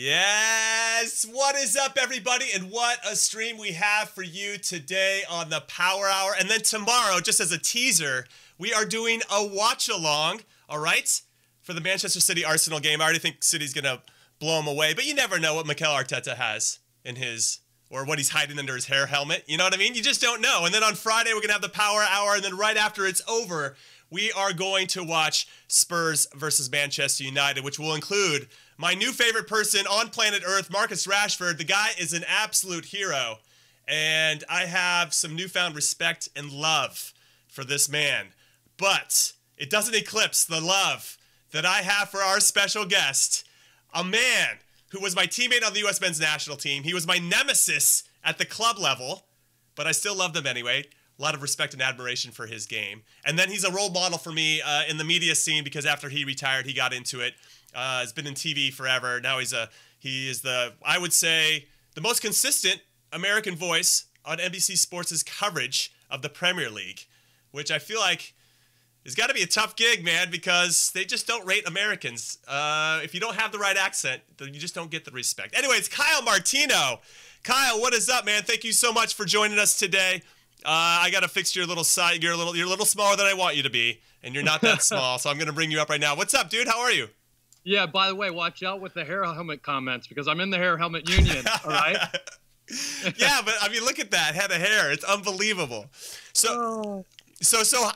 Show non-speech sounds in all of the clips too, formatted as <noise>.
Yes! What is up, everybody? And what a stream we have for you today on the Power Hour. And then tomorrow, just as a teaser, we are doing a watch along, all right? For the Manchester City Arsenal game. I already think City's going to blow them away, but you never know what Mikel Arteta has in his or what he's hiding under his hair helmet. You know what I mean? You just don't know. And then on Friday, we're going to have the Power Hour. And then right after it's over, we are going to watch Spurs versus Manchester United, which will include my new favorite person on planet Earth, Marcus Rashford. The guy is an absolute hero. And I have some newfound respect and love for this man. But it doesn't eclipse the love that I have for our special guest, a man who was my teammate on the U.S. men's national team. He was my nemesis at the club level, but I still loved him anyway. A lot of respect and admiration for his game. And then he's a role model for me uh, in the media scene because after he retired, he got into it. Uh, has been in TV forever. Now he's a he is the I would say the most consistent American voice on NBC Sports' coverage of the Premier League, which I feel like it's got to be a tough gig, man, because they just don't rate Americans. Uh, if you don't have the right accent, then you just don't get the respect. Anyway, it's Kyle Martino. Kyle, what is up, man? Thank you so much for joining us today. Uh, I got to fix your little side. You're a little, you're a little smaller than I want you to be, and you're not that small. so I'm gonna bring you up right now. What's up, dude? How are you? Yeah. By the way, watch out with the hair helmet comments because I'm in the hair helmet union. all right. <laughs> yeah, but I mean, look at that head of hair. It's unbelievable. So, oh. so, so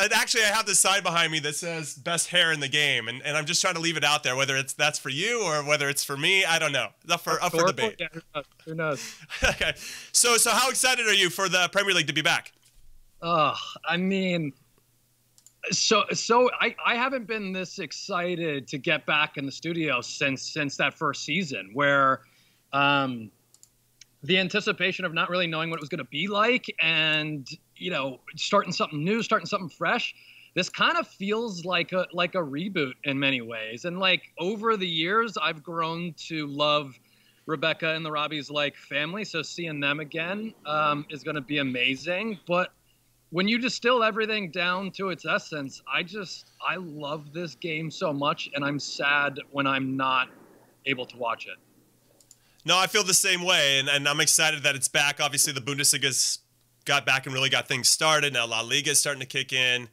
and actually, I have this sign behind me that says "best hair in the game," and, and I'm just trying to leave it out there. Whether it's that's for you or whether it's for me, I don't know. Up for up for debate. Yeah, who knows? <laughs> okay, so so how excited are you for the Premier League to be back? Oh, I mean, so so I, I haven't been this excited to get back in the studio since since that first season where um the anticipation of not really knowing what it was going to be like and you know starting something new starting something fresh this kind of feels like a like a reboot in many ways. And like over the years i've grown to love rebecca and the robbies like family so seeing them again um, is going to be amazing. But when you distill everything down to its essence i just i love this game so much and i'm sad when i'm not able to watch it. No, I feel the same way, and, and I'm excited that it's back. Obviously, the Bundesliga's got back and really got things started. Now La Liga is starting to kick in.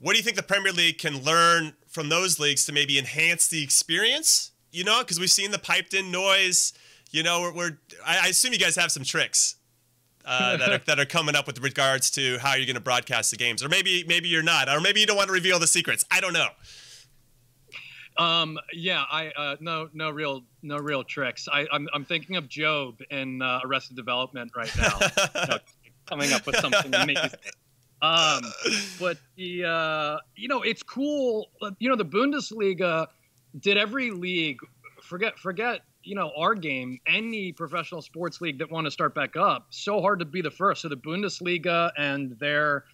What do you think the Premier League can learn from those leagues to maybe enhance the experience? You know, because we've seen the piped-in noise. You know, we're, we're I, I assume you guys have some tricks uh, <laughs> that, are, that are coming up with regards to how you're going to broadcast the games, or maybe maybe you're not, or maybe you don't want to reveal the secrets. I don't know. Um, yeah, I uh, no no real no real tricks. I I'm, I'm thinking of Gob in uh, Arrested Development right now, <laughs> coming up with something amazing. <laughs> Um, but the uh, you know it's cool. You know the Bundesliga did every league forget forget you know our game any professional sports league that want to start back up so hard to be the first so the bundesliga and their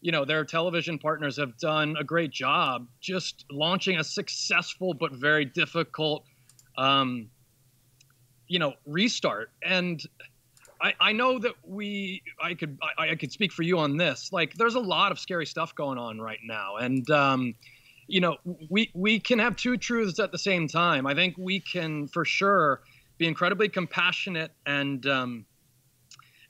you know their television partners have done a great job just launching a successful but very difficult um, you know restart and I, I know that we I could I, I could speak for you on this. Like there's a lot of scary stuff going on right now. And um, you know we we can have two truths at the same time. I think we can for sure be incredibly compassionate and um,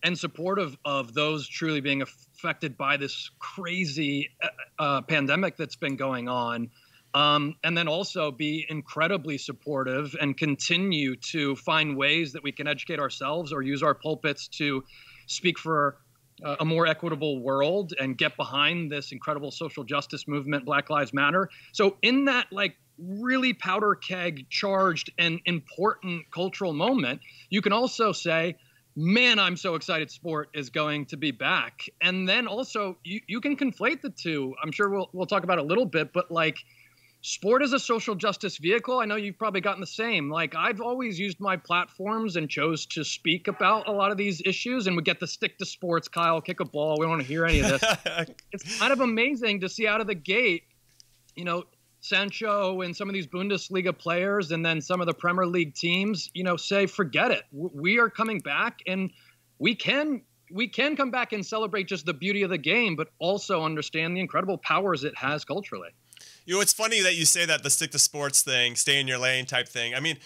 and supportive of those truly being affected by this crazy uh, uh, pandemic that's been going on. Um, and then also be incredibly supportive and continue to find ways that we can educate ourselves or use our pulpits to speak for uh, a more equitable world and get behind this incredible social justice movement, Black Lives Matter. So, in that, like, really powder keg charged and important cultural moment, you can also say, man, I'm so excited sport is going to be back. And then also you, you can conflate the two. I'm sure we'll we'll talk about a little bit, but like sport is a social justice vehicle. I know you've probably gotten the same. Like I've always used my platforms and chose to speak about a lot of these issues and we get the stick to sports, Kyle, kick a ball. We don't want to hear any of this. <laughs> it's kind of amazing to see out of the gate, you know, Sancho and some of these Bundesliga players and then some of the Premier League teams, you know, say forget it. We are coming back and we can we can come back and celebrate just the beauty of the game, but also understand the incredible powers it has culturally. You know, it's funny that you say that the stick to sports thing, stay in your lane type thing. I mean,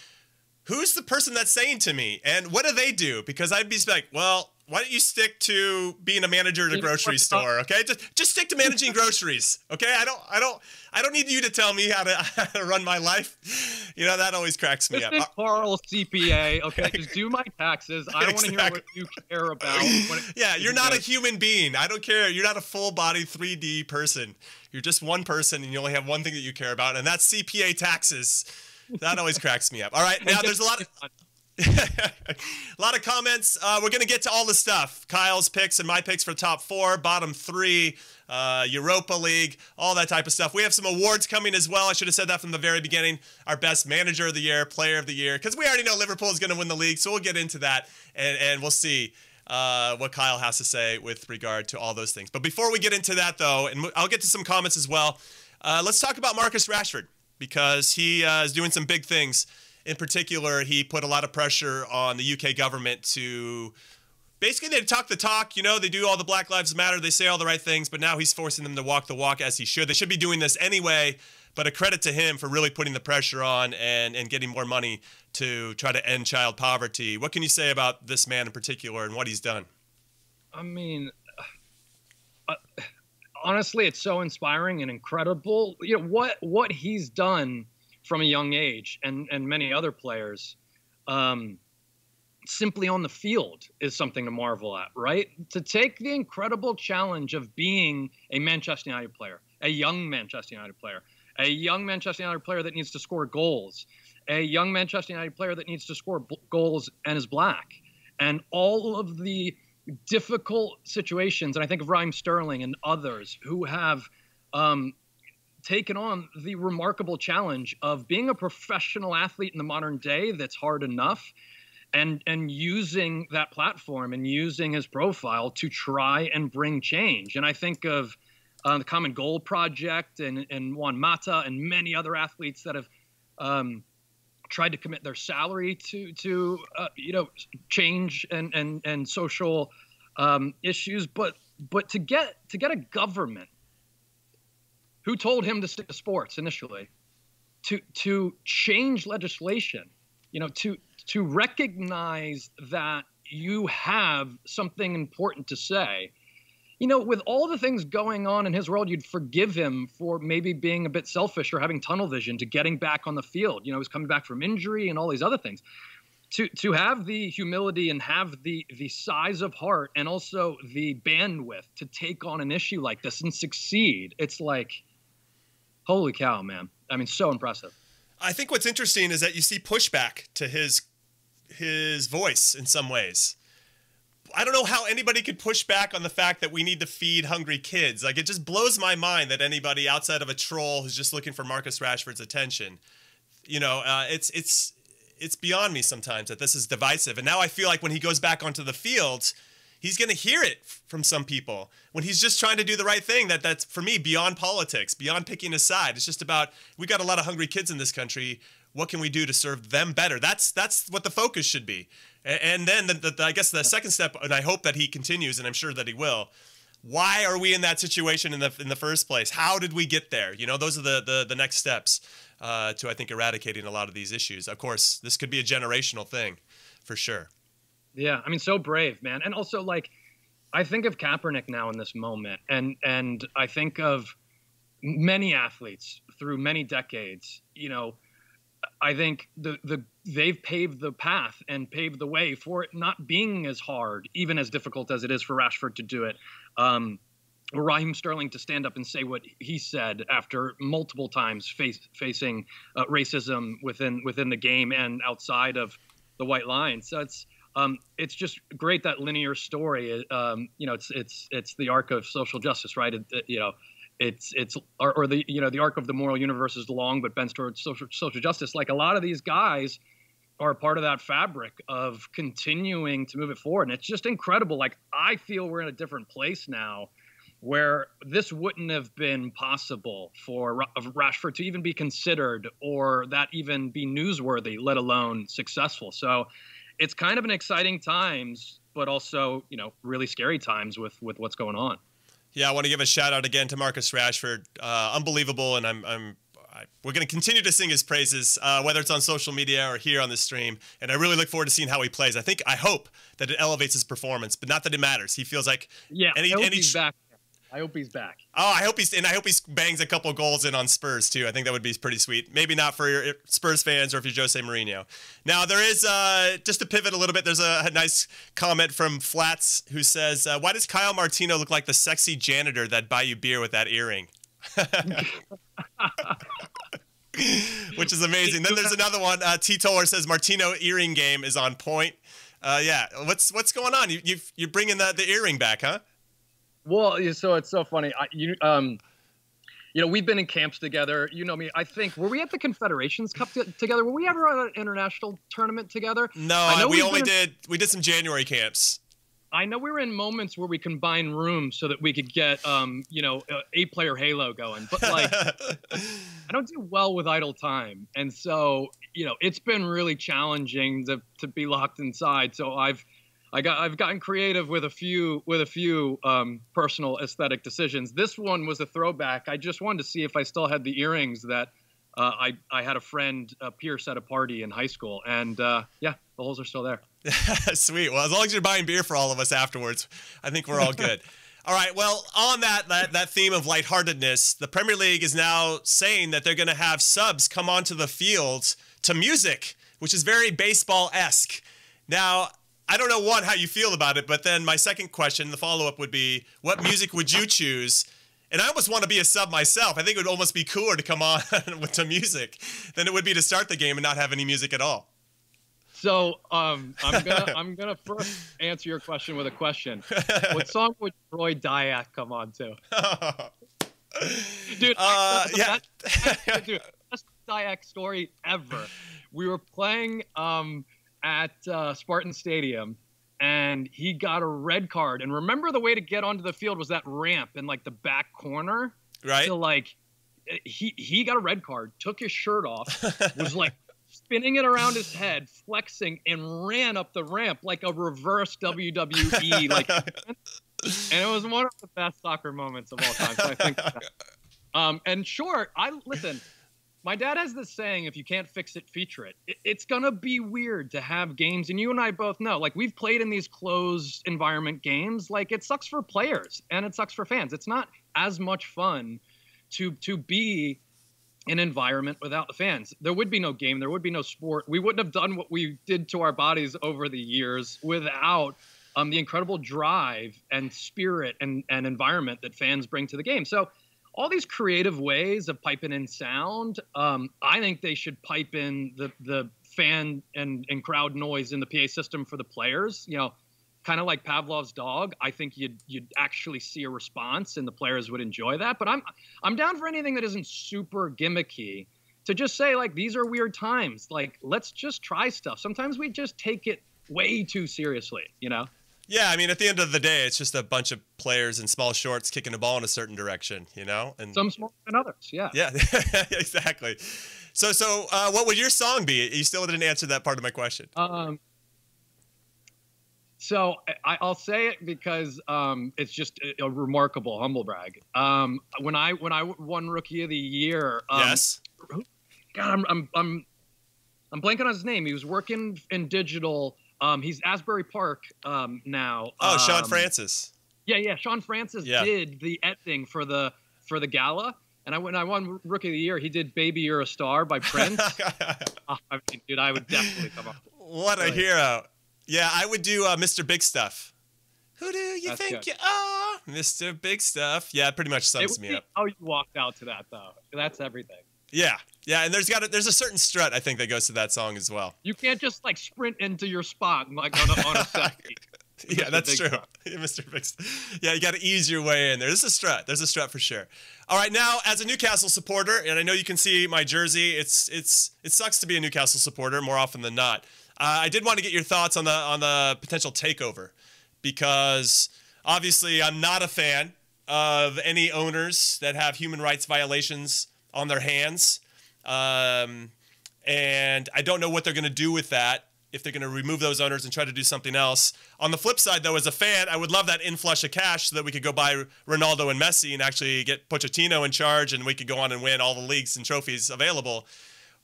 who's the person that's saying to me, and what do they do? Because I'd be like, well, why don't you stick to being a manager at a grocery store? Okay, just just stick to managing <laughs> groceries. Okay, I don't I don't I don't need you to tell me how to, <laughs> how to run my life. You know that always cracks me this up. Is uh, Carl CPA. Okay, just <laughs> do my taxes. I don't exactly. want to hear what you care about. yeah, you're not a human being. I don't care. You're not a full body 3D person. You're just one person, and you only have one thing that you care about, and that's CPA taxes. That always cracks me up. All right, now there's a lot of a <laughs> lot of comments. Uh, we're going to get to all the stuff. Kyle's picks and my picks for top four, bottom three, uh, Europa League, all that type of stuff. We have some awards coming as well. I should have said that from the very beginning. Our best manager of the year, player of the year, because we already know Liverpool is going to win the league. So we'll get into that and, and we'll see uh, what Kyle has to say with regard to all those things. But before we get into that, though, and I'll get to some comments as well, uh, let's talk about Marcus Rashford because he uh, is doing some big things in particular, he put a lot of pressure on the UK government to basically they talk the talk. You know, they do all the Black Lives Matter, they say all the right things, but now he's forcing them to walk the walk as he should. They should be doing this anyway. But a credit to him for really putting the pressure on and, and getting more money to try to end child poverty. What can you say about this man in particular and what he's done? I mean, uh, honestly, it's so inspiring and incredible. You know what what he's done from a young age, and and many other players, um, simply on the field is something to marvel at, right? To take the incredible challenge of being a Manchester United player, a young Manchester United player, a young Manchester United player that needs to score goals, a young Manchester United player that needs to score b- goals and is black, and all of the difficult situations. And I think of Raheem Sterling and others who have um, taken on the remarkable challenge of being a professional athlete in the modern day that's hard enough and and using that platform and using his profile to try and bring change. And i think of uh, the common goal project and and juan mata and many other athletes that have um, tried to commit their salary to to uh, you know change and and and social um, issues. But but to get to get a government who told him to stick to sports initially, to to change legislation, you know, to to recognize that you have something important to say. You know, with all the things going on in his world, you'd forgive him for maybe being a bit selfish or having tunnel vision to getting back on the field. You know, he's coming back from injury and all these other things. To to have the humility and have the the size of heart and also the bandwidth to take on an issue like this and succeed, it's like holy cow, man! I mean, so impressive. I think what's interesting is that you see pushback to his his voice in some ways. I don't know how anybody could push back on the fact that we need to feed hungry kids. Like it just blows my mind that anybody outside of a troll who's just looking for Marcus Rashford's attention, you know, uh, it's it's it's beyond me sometimes that this is divisive. And now I feel like when he goes back onto the field, he's going to hear it from some people when he's just trying to do the right thing. That that's for me beyond politics beyond picking a side. It's just about we got a lot of hungry kids in this country. What can we do to serve them better? That's that's what the focus should be. And then the, the, i guess the second step and i hope that he continues and i'm sure that he will why are we in that situation in the in the first place? How did we get there? You know those are the the, the next steps uh, to i think eradicating a lot of these issues. Of course this could be a generational thing for sure yeah, I mean, so brave, man. And also, like, I think of Kaepernick now in this moment, and and I think of many athletes through many decades. You know, I think the the they've paved the path and paved the way for it not being as hard, even as difficult as it is for Rashford to do it. Um, Raheem Sterling to stand up and say what he said after multiple times face, facing uh, racism within within the game and outside of the white line. So it's um, it's just great that linear story. Um, you know, it's it's it's the arc of social justice, right? It, it, you know, it's it's or, or, the you know the arc of the moral universe is long, but bends towards social social justice. Like a lot of these guys are part of that fabric of continuing to move it forward, and it's just incredible. Like I feel we're in a different place now. Where this wouldn't have been possible for Rashford to even be considered or that even be newsworthy, let alone successful. So it's kind of an exciting times, but also you know really scary times with with what's going on. Yeah, I want to give a shout out again to Marcus Rashford. Uh, unbelievable, and I'm I'm I, we're going to continue to sing his praises, uh, whether it's on social media or here on the stream. And I really look forward to seeing how he plays. I think, I hope that it elevates his performance, but not that it matters. He feels like Yeah, any, any, back. I hope he's back. Oh, I hope he's and I hope he bangs a couple goals in on Spurs too. I think that would be pretty sweet. Maybe not for your Spurs fans or if you're Jose Mourinho. Now there is uh, just to pivot a little bit. There's a, a nice comment from Flats who says, uh, "Why does Kyle Martino look like the sexy janitor that buy you beer with that earring?" <laughs> Which is amazing. Then there's another one. Uh, T Toller says Martino earring game is on point. Uh, yeah, what's what's going on? You you you're bringing the the earring back, huh? Well, so it's so funny. I, you um, you know, we've been in camps together. You know me. I think were we at the Confederations Cup t- together? Were we ever on an international tournament together? No, we only in- did we did some January camps. I know we were in moments where we combined rooms so that we could get, um, you know, a eight-player Halo going. But like, <laughs> I don't do well with idle time, and so you know, it's been really challenging to to be locked inside. So I've I got I've gotten creative with a few with a few um, personal aesthetic decisions. This one was a throwback. I just wanted to see if I still had the earrings that uh, I I had a friend uh, Pierce at a party in high school, and uh, yeah, the holes are still there. <laughs> Sweet. Well, as long as you're buying beer for all of us afterwards, I think we're all good. <laughs> all right. Well, on that, that that theme of lightheartedness, the Premier League is now saying that they're going to have subs come onto the field to music, which is very baseball esque. Now, I don't know one how you feel about it, but then my second question, the follow up would be, what music would you choose? And I almost want to be a sub myself. I think it would almost be cooler to come on <laughs> with some music than it would be to start the game and not have any music at all. So um, I'm gonna <laughs> I'm gonna first answer your question with a question. <laughs> What song would Troy Dayak come on to? Dude, Uh, yeah. best, dude, best Dayak story ever. We were playing um, at uh, Spartan Stadium, and he got a red card. And remember, the way to get onto the field was that ramp in like the back corner. right? So like, he he got a red card, took his shirt off, <laughs> was like spinning it around his head, flexing, and ran up the ramp like a reverse WWE. like, and it was one of the best soccer moments of all time. So I think. That. <laughs> Um, and sure, I listen. My dad has this saying: "If you can't fix it, feature it." it. It's gonna be weird to have games, and you and I both know. Like we've played in these closed environment games. Like it sucks for players and it sucks for fans. It's not as much fun to to be in an environment without the fans. There would be no game. There would be no sport. We wouldn't have done what we did to our bodies over the years without um, the incredible drive and spirit and, and environment that fans bring to the game. So all these creative ways of piping in sound, um, I think they should pipe in the the fan and, and crowd noise in the PA system for the players. You know, kind of like Pavlov's dog. I think you'd you'd actually see a response and the players would enjoy that. But I'm I'm down for anything that isn't super gimmicky. To just say like these are weird times. Like let's just try stuff. Sometimes we just take it way too seriously. You know. Yeah, I mean, at the end of the day, it's just a bunch of players in small shorts kicking a ball in a certain direction, you know. And Some smaller than others. Yeah. yeah, <laughs> exactly. So, so uh, what would your song be? You still didn't answer that part of my question. Um, so I, I'll say it because um, it's just a, a remarkable humble brag. Um, when I when I won Rookie of the Year, um, yes. God, I'm, I'm I'm I'm blanking on his name. He was working in digital. Um, he's Asbury Park um, now. Oh, Sean Um, Francis. Yeah, yeah. Sean Francis Yeah. did the editing for the for the gala, and I when I won Rookie of the Year, he did "Baby You're a Star" by Prince. oh, <laughs> I mean, dude, I would definitely come up. what a hero! Yeah, I would do uh, Mr. Big Stuff. Who do you That's think good. you are, Mr. Big Stuff? Yeah, pretty much It sums would me be up. how you walked out to that though. That's everything. Yeah, yeah, and there's got a, there's a certain strut I think that goes to that song as well. You can't just like sprint into your spot and, like on a, on a <laughs> set. Yeah, Mr. that's Big true. Stuff. Mr. Stuff. Yeah, you got to ease your way in there. There's a strut. There's a strut for sure. All right, now as a Newcastle supporter, and I know you can see my jersey. It's it's it sucks to be a Newcastle supporter more often than not. Uh, I did want to get your thoughts on the on the potential takeover because obviously I'm not a fan of any owners that have human rights violations on their hands, um, and I don't know what they're going to do with that. if they're going to remove those owners and try to do something else. On the flip side, though, as a fan, I would love that inflush of cash so that we could go buy Ronaldo and Messi and actually get Pochettino in charge, and we could go on and win all the leagues and trophies available.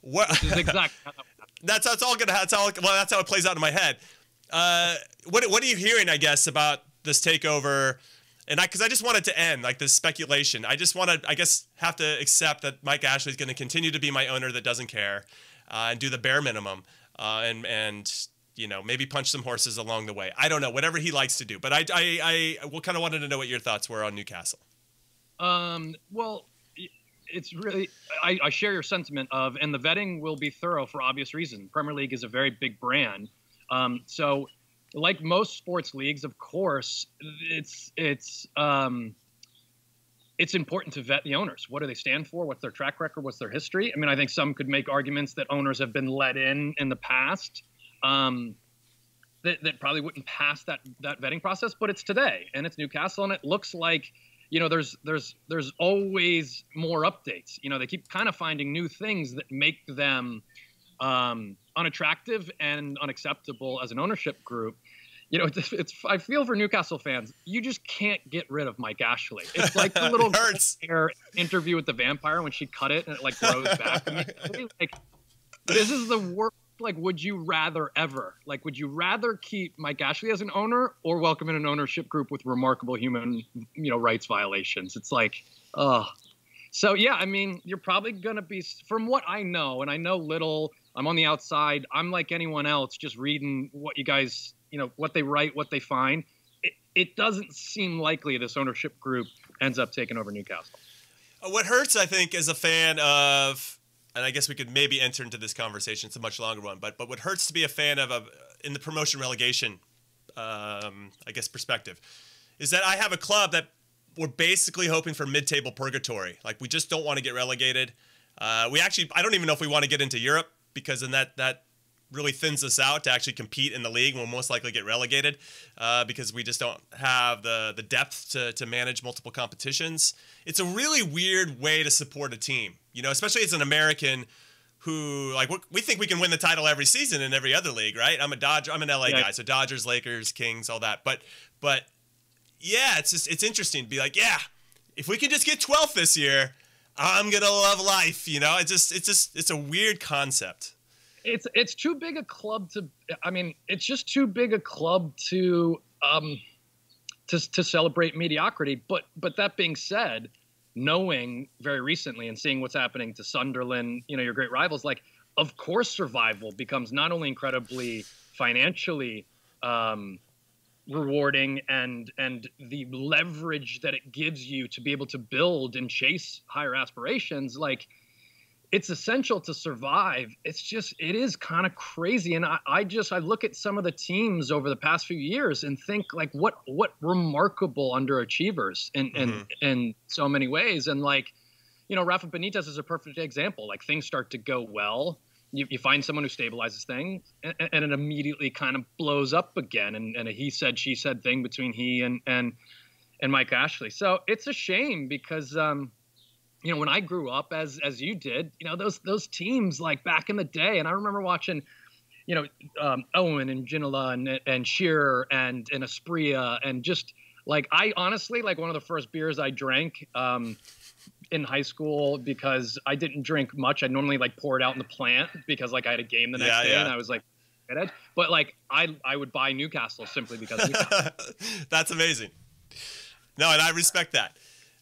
What? exactly. <laughs> <laughs> that's how it's all gonna. That's how. Well, that's how it plays out in my head. Uh, what What are you hearing? I guess about this takeover, and I because I just wanted to end like this speculation. I just want to. I guess have to accept that Mike Ashley is going to continue to be my owner that doesn't care, uh, and do the bare minimum, uh, and and you know maybe punch some horses along the way. I don't know whatever he likes to do. But I I I well, kind of wanted to know what your thoughts were on Newcastle. Um. Well, it's really I, I, share your sentiment of and the vetting will be thorough for obvious reason premier league is a very big brand um, so like most sports leagues of course it's it's um, it's important to vet the owners. What do they stand for? What's their track record? What's their history? I mean i think some could make arguments that owners have been let in in the past um, that, that probably wouldn't pass that that vetting process but it's today and it's newcastle and it looks like you know there's there's there's always more updates. You know they keep kind of finding new things that make them um, unattractive and unacceptable as an ownership group you know <laughs> it's, it's i feel for newcastle fans you just can't get rid of mike ashley. It's like the <laughs> little interview with the vampire when she cut it and it like grows back <laughs> like this is the worst like would you rather ever? Like would you rather keep mike ashley as an owner or welcome in an ownership group with remarkable human you know rights violations? It's like oh so yeah i mean you're probably going to be from what i know and i know little i'm on the outside i'm like anyone else just reading what you guys you know what they write what they find it, it doesn't seem likely this ownership group ends up taking over newcastle what hurts i think as a fan of and I guess we could maybe enter into this conversation. It's a much longer one, but but what hurts to be a fan of, of in the promotion relegation, um, I guess perspective, is that I have a club that we're basically hoping for mid-table purgatory. Like we just don't want to get relegated. Uh, we actually, I don't even know if we want to get into Europe because then that that really thins us out to actually compete in the league. We'll most likely get relegated uh, because we just don't have the the depth to to manage multiple competitions. It's a really weird way to support a team, you know, especially as an American who like we think we can win the title every season in every other league, right? I'm a Dodger, I'm an LA yeah. guy, so Dodgers, Lakers, Kings, all that. But but yeah, it's just it's interesting to be like, yeah, if we can just get 12th this year, I'm gonna love life. You know, it's just it's just it's a weird concept it's it's too big a club to. I mean, it's just too big a club to um to to celebrate mediocrity. But but that being said, knowing very recently and seeing what's happening to Sunderland, you know, your great rivals, like of course survival becomes not only incredibly financially um, rewarding and and the leverage that it gives you to be able to build and chase higher aspirations like it's essential to survive. It's just it is kind of crazy, and I, I just I look at some of the teams over the past few years and think like what what remarkable underachievers in in mm-hmm. in so many ways, and like you know Rafa Benitez is a perfect example. Like things start to go well. You, you find someone who stabilizes things, and, and, it immediately kind of blows up again, and, and a he said she said thing between he and and and Mike Ashley. So it's a shame because um, you know, when I grew up, as as you did, you know, those those teams like back in the day, and I remember watching, you know, um, Owen and Ginola and and Shearer and and Asprilla and just like I honestly like one of the first beers I drank um, in high school because I didn't drink much. I normally like pour it out in the plant because like I had a game the next yeah, day yeah. and I was like, but like I I would buy Newcastle simply because <laughs> That's amazing. No, and I respect that.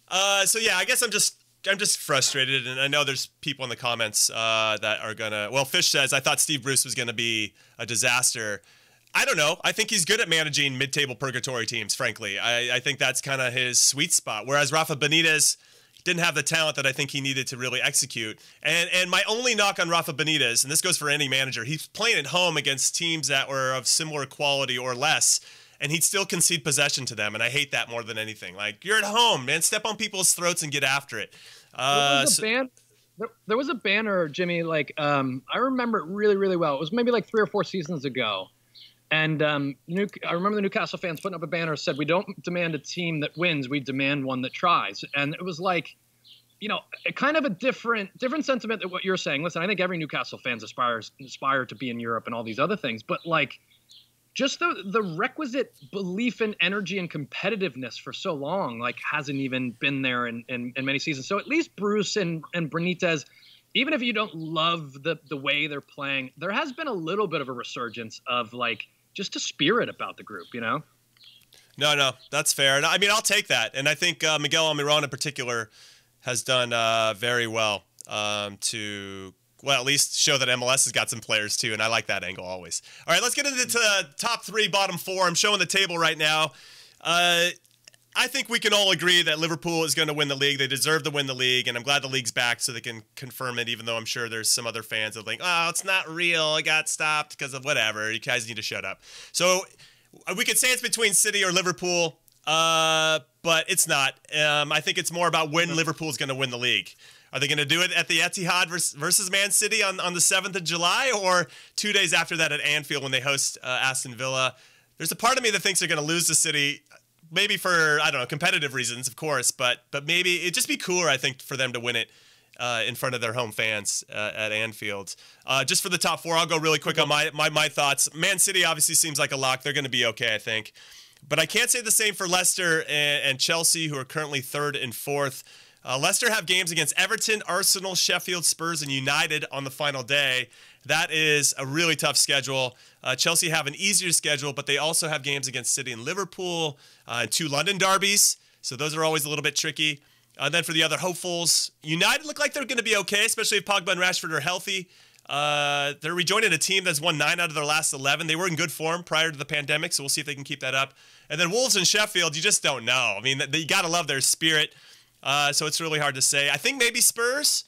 Uh, so yeah, I guess I'm just I'm just frustrated, and I know there's people in the comments uh, that are gonna. Well, Fish says I thought Steve Bruce was gonna be a disaster. I don't know. I think he's good at managing mid-table purgatory teams. Frankly, I, I think that's kind of his sweet spot. Whereas Rafa Benitez didn't have the talent that I think he needed to really execute. And and my only knock on Rafa Benitez, and this goes for any manager, he's playing at home against teams that were of similar quality or less and he'd still concede possession to them. And I hate that more than anything. Like, you're at home, man. Step on people's throats and get after it. Uh, there, was a ban- there, there was a banner, Jimmy, like, um, I remember it really, really well. It was maybe like three or four seasons ago. And um, New, I remember the Newcastle fans putting up a banner said, "We don't demand a team that wins; we demand one that tries." And it was like, you know, kind of a different different sentiment than what you're saying. Listen, I think every Newcastle fans aspires aspire to be in Europe and all these other things, but like just the the requisite belief and energy and competitiveness for so long like hasn't even been there in, in, in many seasons. So at least Bruce and and Benitez, even if you don't love the the way they're playing, there has been a little bit of a resurgence of like just a spirit about the group, you know. No, no, that's fair. And I mean, I'll take that, and I think uh, Miguel Almiron in particular has done uh, very well um, to well, at least show that MLS has got some players too, and I like that angle always. All right, let's get into the top three, bottom four. I'm showing the table right now. Uh, I think we can all agree that Liverpool is going to win the league. They deserve to win the league, and I'm glad the league's back so they can confirm it. Even though I'm sure there's some other fans that think, "Oh, it's not real. It got stopped because of whatever." You guys need to shut up. So we could say it's between City or Liverpool. Uh, but it's not. Um, I think it's more about when Liverpool's going to win the league. Are they going to do it at the Etihad versus Man City on, on the 7th of July or two days after that at Anfield when they host uh, Aston Villa? There's a part of me that thinks they're going to lose the City, maybe for, I don't know, competitive reasons, of course, but but maybe it'd just be cooler, I think, for them to win it. Uh, in front of their home fans uh, at Anfield. Uh, just for the top four, I'll go really quick on my, my my thoughts. Man City obviously seems like a lock. They're going to be okay, I think. But I can't say the same for Leicester and, and Chelsea, who are currently third and fourth. Uh, Leicester have games against Everton, Arsenal, Sheffield, Spurs, and United on the final day. That is a really tough schedule. Uh, Chelsea have an easier schedule, but they also have games against City and Liverpool uh, and two London derbies. So those are always a little bit tricky. Uh, then for the other hopefuls, United look like they're going to be okay, especially if Pogba and Rashford are healthy. Uh, they're rejoining a team that's won nine out of their last 11. They were in good form prior to the pandemic, so we'll see if they can keep that up. And then Wolves and Sheffield, you just don't know. I mean, you got to love their spirit. Uh, so it's really hard to say. I think maybe Spurs,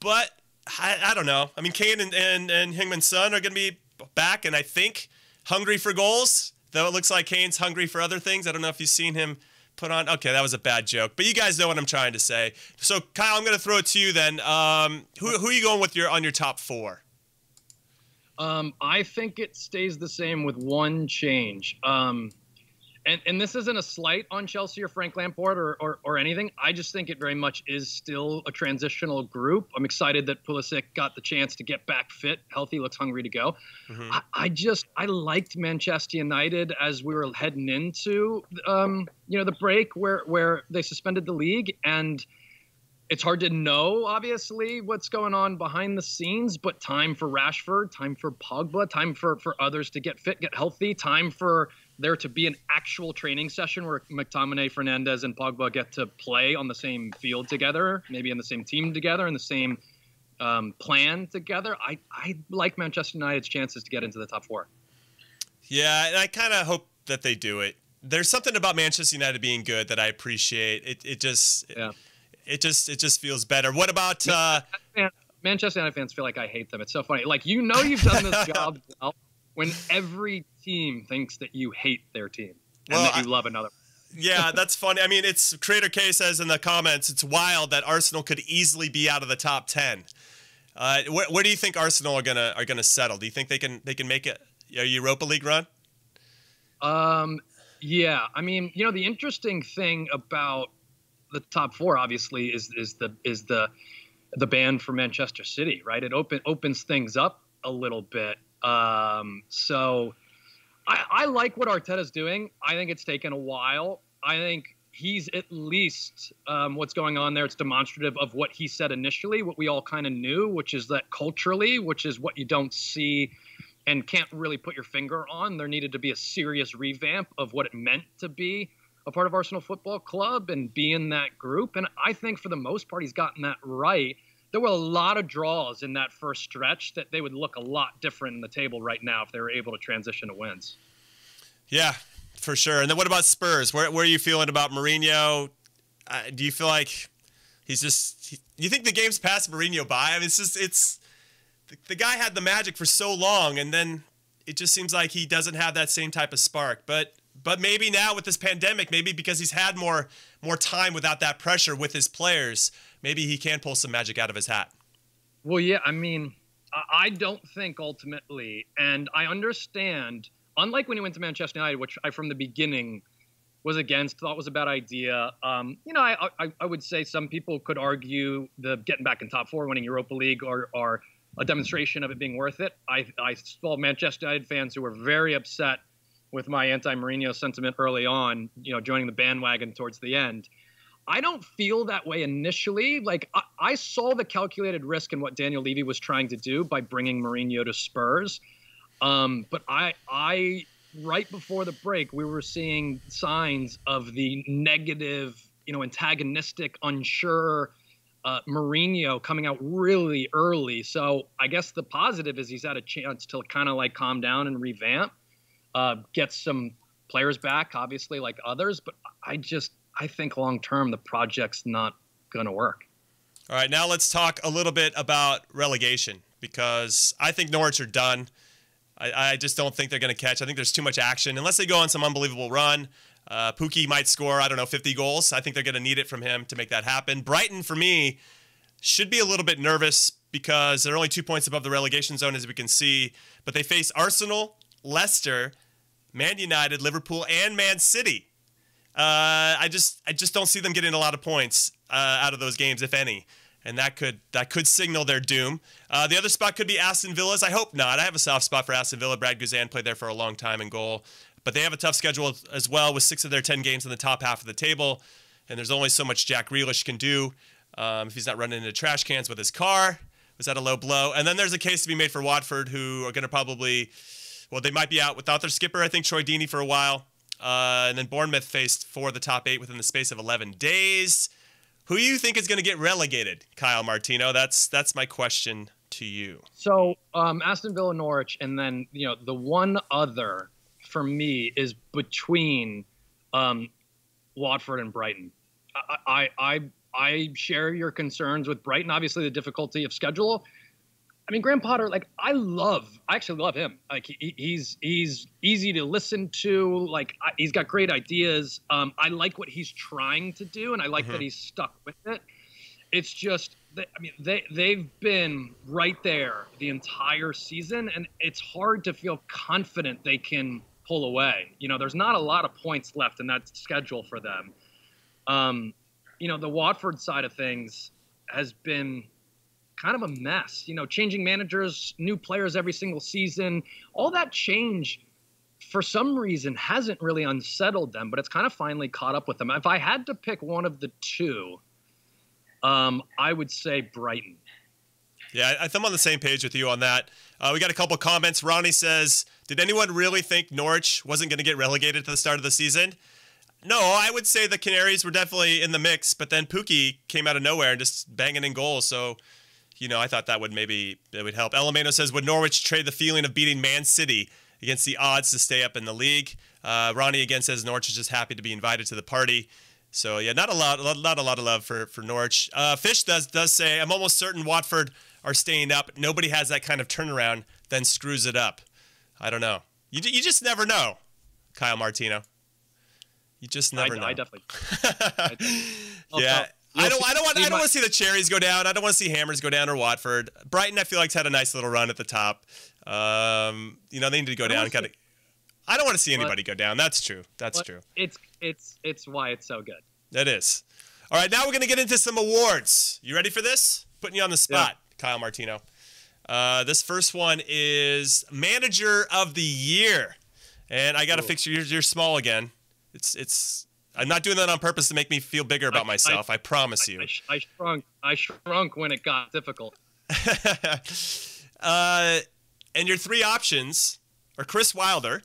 but I, I don't know. I mean, Kane and, and, and Heung-min Son are going to be back, and I think hungry for goals, though it looks like Kane's hungry for other things. I don't know if you've seen him put on. Okay, that was a bad joke, but you guys know what I'm trying to say. So, Kyle, I'm going to throw it to you then. Um, who, who are you going with your on your top four? Um, I think it stays the same with one change. Um, and and this isn't a slight on Chelsea or Frank Lampard or, or, or anything. I just think it very much is still a transitional group. I'm excited that Pulisic got the chance to get back fit, healthy, looks hungry to go. Mm-hmm. I, I, just I liked Manchester United as we were heading into um, you know the break where where they suspended the league and it's hard to know, obviously, what's going on behind the scenes, but time for Rashford, time for Pogba, time for, for others to get fit, get healthy, time for there to be an actual training session where McTominay, Fernandes, and Pogba get to play on the same field together, maybe in the same team together, in the same um, plan together. I, I like Manchester United's chances to get into the top four. Yeah, and I kind of hope that they do it. There's something about Manchester United being good that I appreciate. It, it just, yeah. it, it just, it just feels better. What about? Uh, Manchester United fans feel like I hate them. It's so funny. Like you know, you've done this <laughs> job well when every team thinks that you hate their team and well, that you love another. <laughs> yeah, that's funny. I mean, it's Creator K says in the comments, it's wild that Arsenal could easily be out of the top ten. Uh, where, where, do you think Arsenal are gonna are gonna settle? Do you think they can they can make it a Europa League run? Um, yeah. I mean, you know, the interesting thing about the top four, obviously, is is the is the the ban for Manchester City, right? It open opens things up a little bit. Um, so I, I like what Arteta's doing. I think it's taken a while. I think he's at least um, what's going on there. It's demonstrative of what he said initially, what we all kind of knew, which is that culturally, which is what you don't see and can't really put your finger on, there needed to be a serious revamp of what it meant to be a part of Arsenal Football Club and be in that group. And I think for the most part, he's gotten that right there were a lot of draws in that first stretch that they would look a lot different in the table right now if they were able to transition to wins. Yeah, for sure. And then what about Spurs? Where, where are you feeling about Mourinho? Uh, do you feel like he's just? He, you think the game's passed Mourinho by? I mean, it's just it's the, the guy had the magic for so long, and then it just seems like he doesn't have that same type of spark. But but maybe now with this pandemic, maybe because he's had more more time without that pressure with his players maybe he can pull some magic out of his hat. Well, yeah, I mean, I don't think ultimately, and I understand. Unlike when he went to Manchester United, which I from the beginning was against, thought was a bad idea. Um, you know, I, I, I would say some people could argue the getting back in top four, winning Europa League, are, are a demonstration of it being worth it. I, I saw Manchester United fans who were very upset with my anti-Mourinho sentiment early on, you know, joining the bandwagon towards the end. I don't feel that way initially. Like I, I saw the calculated risk in what Daniel Levy was trying to do by bringing Mourinho to Spurs. Um, but I, I right before the break, we were seeing signs of the negative, you know, antagonistic, unsure uh, Mourinho coming out really early. So I guess the positive is he's had a chance to kind of like calm down and revamp, uh, get some players back, obviously like others. But I just I think long term the project's not going to work. All right, now let's talk a little bit about relegation because I think Norwich are done. I, I just don't think they're going to catch. I think there's too much action unless they go on some unbelievable run. Uh, Pukki might score, I don't know, 50 goals. I think they're going to need it from him to make that happen. Brighton, for me, should be a little bit nervous because they're only two points above the relegation zone, as we can see. But they face Arsenal, Leicester, Man United, Liverpool, and Man City. Uh, I just, I just don't see them getting a lot of points uh, out of those games, if any and that could that could signal their doom. Uh, the other spot could be Aston Villa's. I hope not. I have a soft spot for Aston Villa. Brad Guzan played there for a long time in goal, but they have a tough schedule as well with six of their ten games in the top half of the table, and there's only so much Jack Grealish can do um, if he's not running into trash cans with his car. Was that a low blow? And then there's a case to be made for Watford, who are going to probably, well, they might be out without their skipper. I think Troy Deeney for a while. Uh, and then Bournemouth faced for the top eight within the space of 11 days. Who do you think is going to get relegated, Kyle Martino? That's that's my question to you. So um, Aston Villa, Norwich, and then you know the one other for me is between um, Watford and Brighton. I, I I I share your concerns with Brighton. Obviously, the difficulty of schedule, I mean, Graham Potter, like I love, I actually love him. Like he, he's he's easy to listen to. Like I, he's got great ideas. Um, I like what he's trying to do, and I like mm-hmm. that he's stuck with it. It's just, that, I mean, they they've been right there the entire season, and it's hard to feel confident they can pull away. You know, there's not a lot of points left in that schedule for them. Um, you know, the Watford side of things has been kind of a mess. You know, changing managers, new players every single season, all that change for some reason hasn't really unsettled them, but it's kind of finally caught up with them. If I had to pick one of the two, um, I would say Brighton. Yeah, I, I'm on the same page with you on that. Uh, we got a couple comments. Ronnie says, "Did anyone really think Norwich wasn't going to get relegated to the start of the season?" No, I would say the Canaries were definitely in the mix, but then Pukki came out of nowhere and just banging in goals. So you know, I thought that would maybe it would help. Elamano says, would Norwich trade the feeling of beating Man City against the odds to stay up in the league? Uh, Ronnie again says Norwich is just happy to be invited to the party. So yeah, not a lot, not a lot of love for for Norwich. Uh, Fish does does say, I'm almost certain Watford are staying up. Nobody has that kind of turnaround, then screws it up. I don't know. You you just never know, Kyle Martino. You just never I, know. I definitely. <laughs> I definitely. yeah. I don't. I don't want. I don't want to see the cherries go down. I don't want to see Hammers go down or Watford. Brighton, I feel like, had a nice little run at the top. Um, you know, they need to go down. Kind of. I don't want to see anybody go down. That's true. That's true. It's it's it's why it's so good. That is. All right, now we're gonna get into some awards. You ready for this? Putting you on the spot, yeah. Kyle Martino. Uh, this first one is Manager of the Year, and I got to fix your. You're small again. It's it's I'm not doing that on purpose to make me feel bigger about I, myself. I, I, promise you. I, I, shrunk. I shrunk when it got difficult. <laughs> uh, and your three options are Chris Wilder,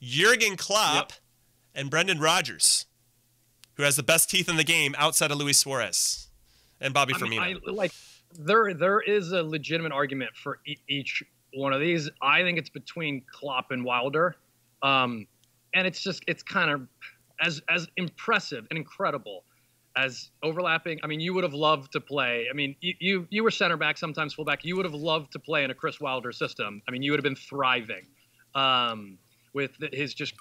Jurgen Klopp, yep. and Brendan Rodgers, who has the best teeth in the game outside of Luis Suarez and Bobby I Firmino. Mean, like there, there is a legitimate argument for e- each one of these. I think it's between Klopp and Wilder, um, and it's just it's kind of as as impressive and incredible as overlapping. I mean, you would have loved to play. I mean, you, you you, were center back, sometimes fullback. You would have loved to play in a Chris Wilder system. I mean, you would have been thriving um, with his just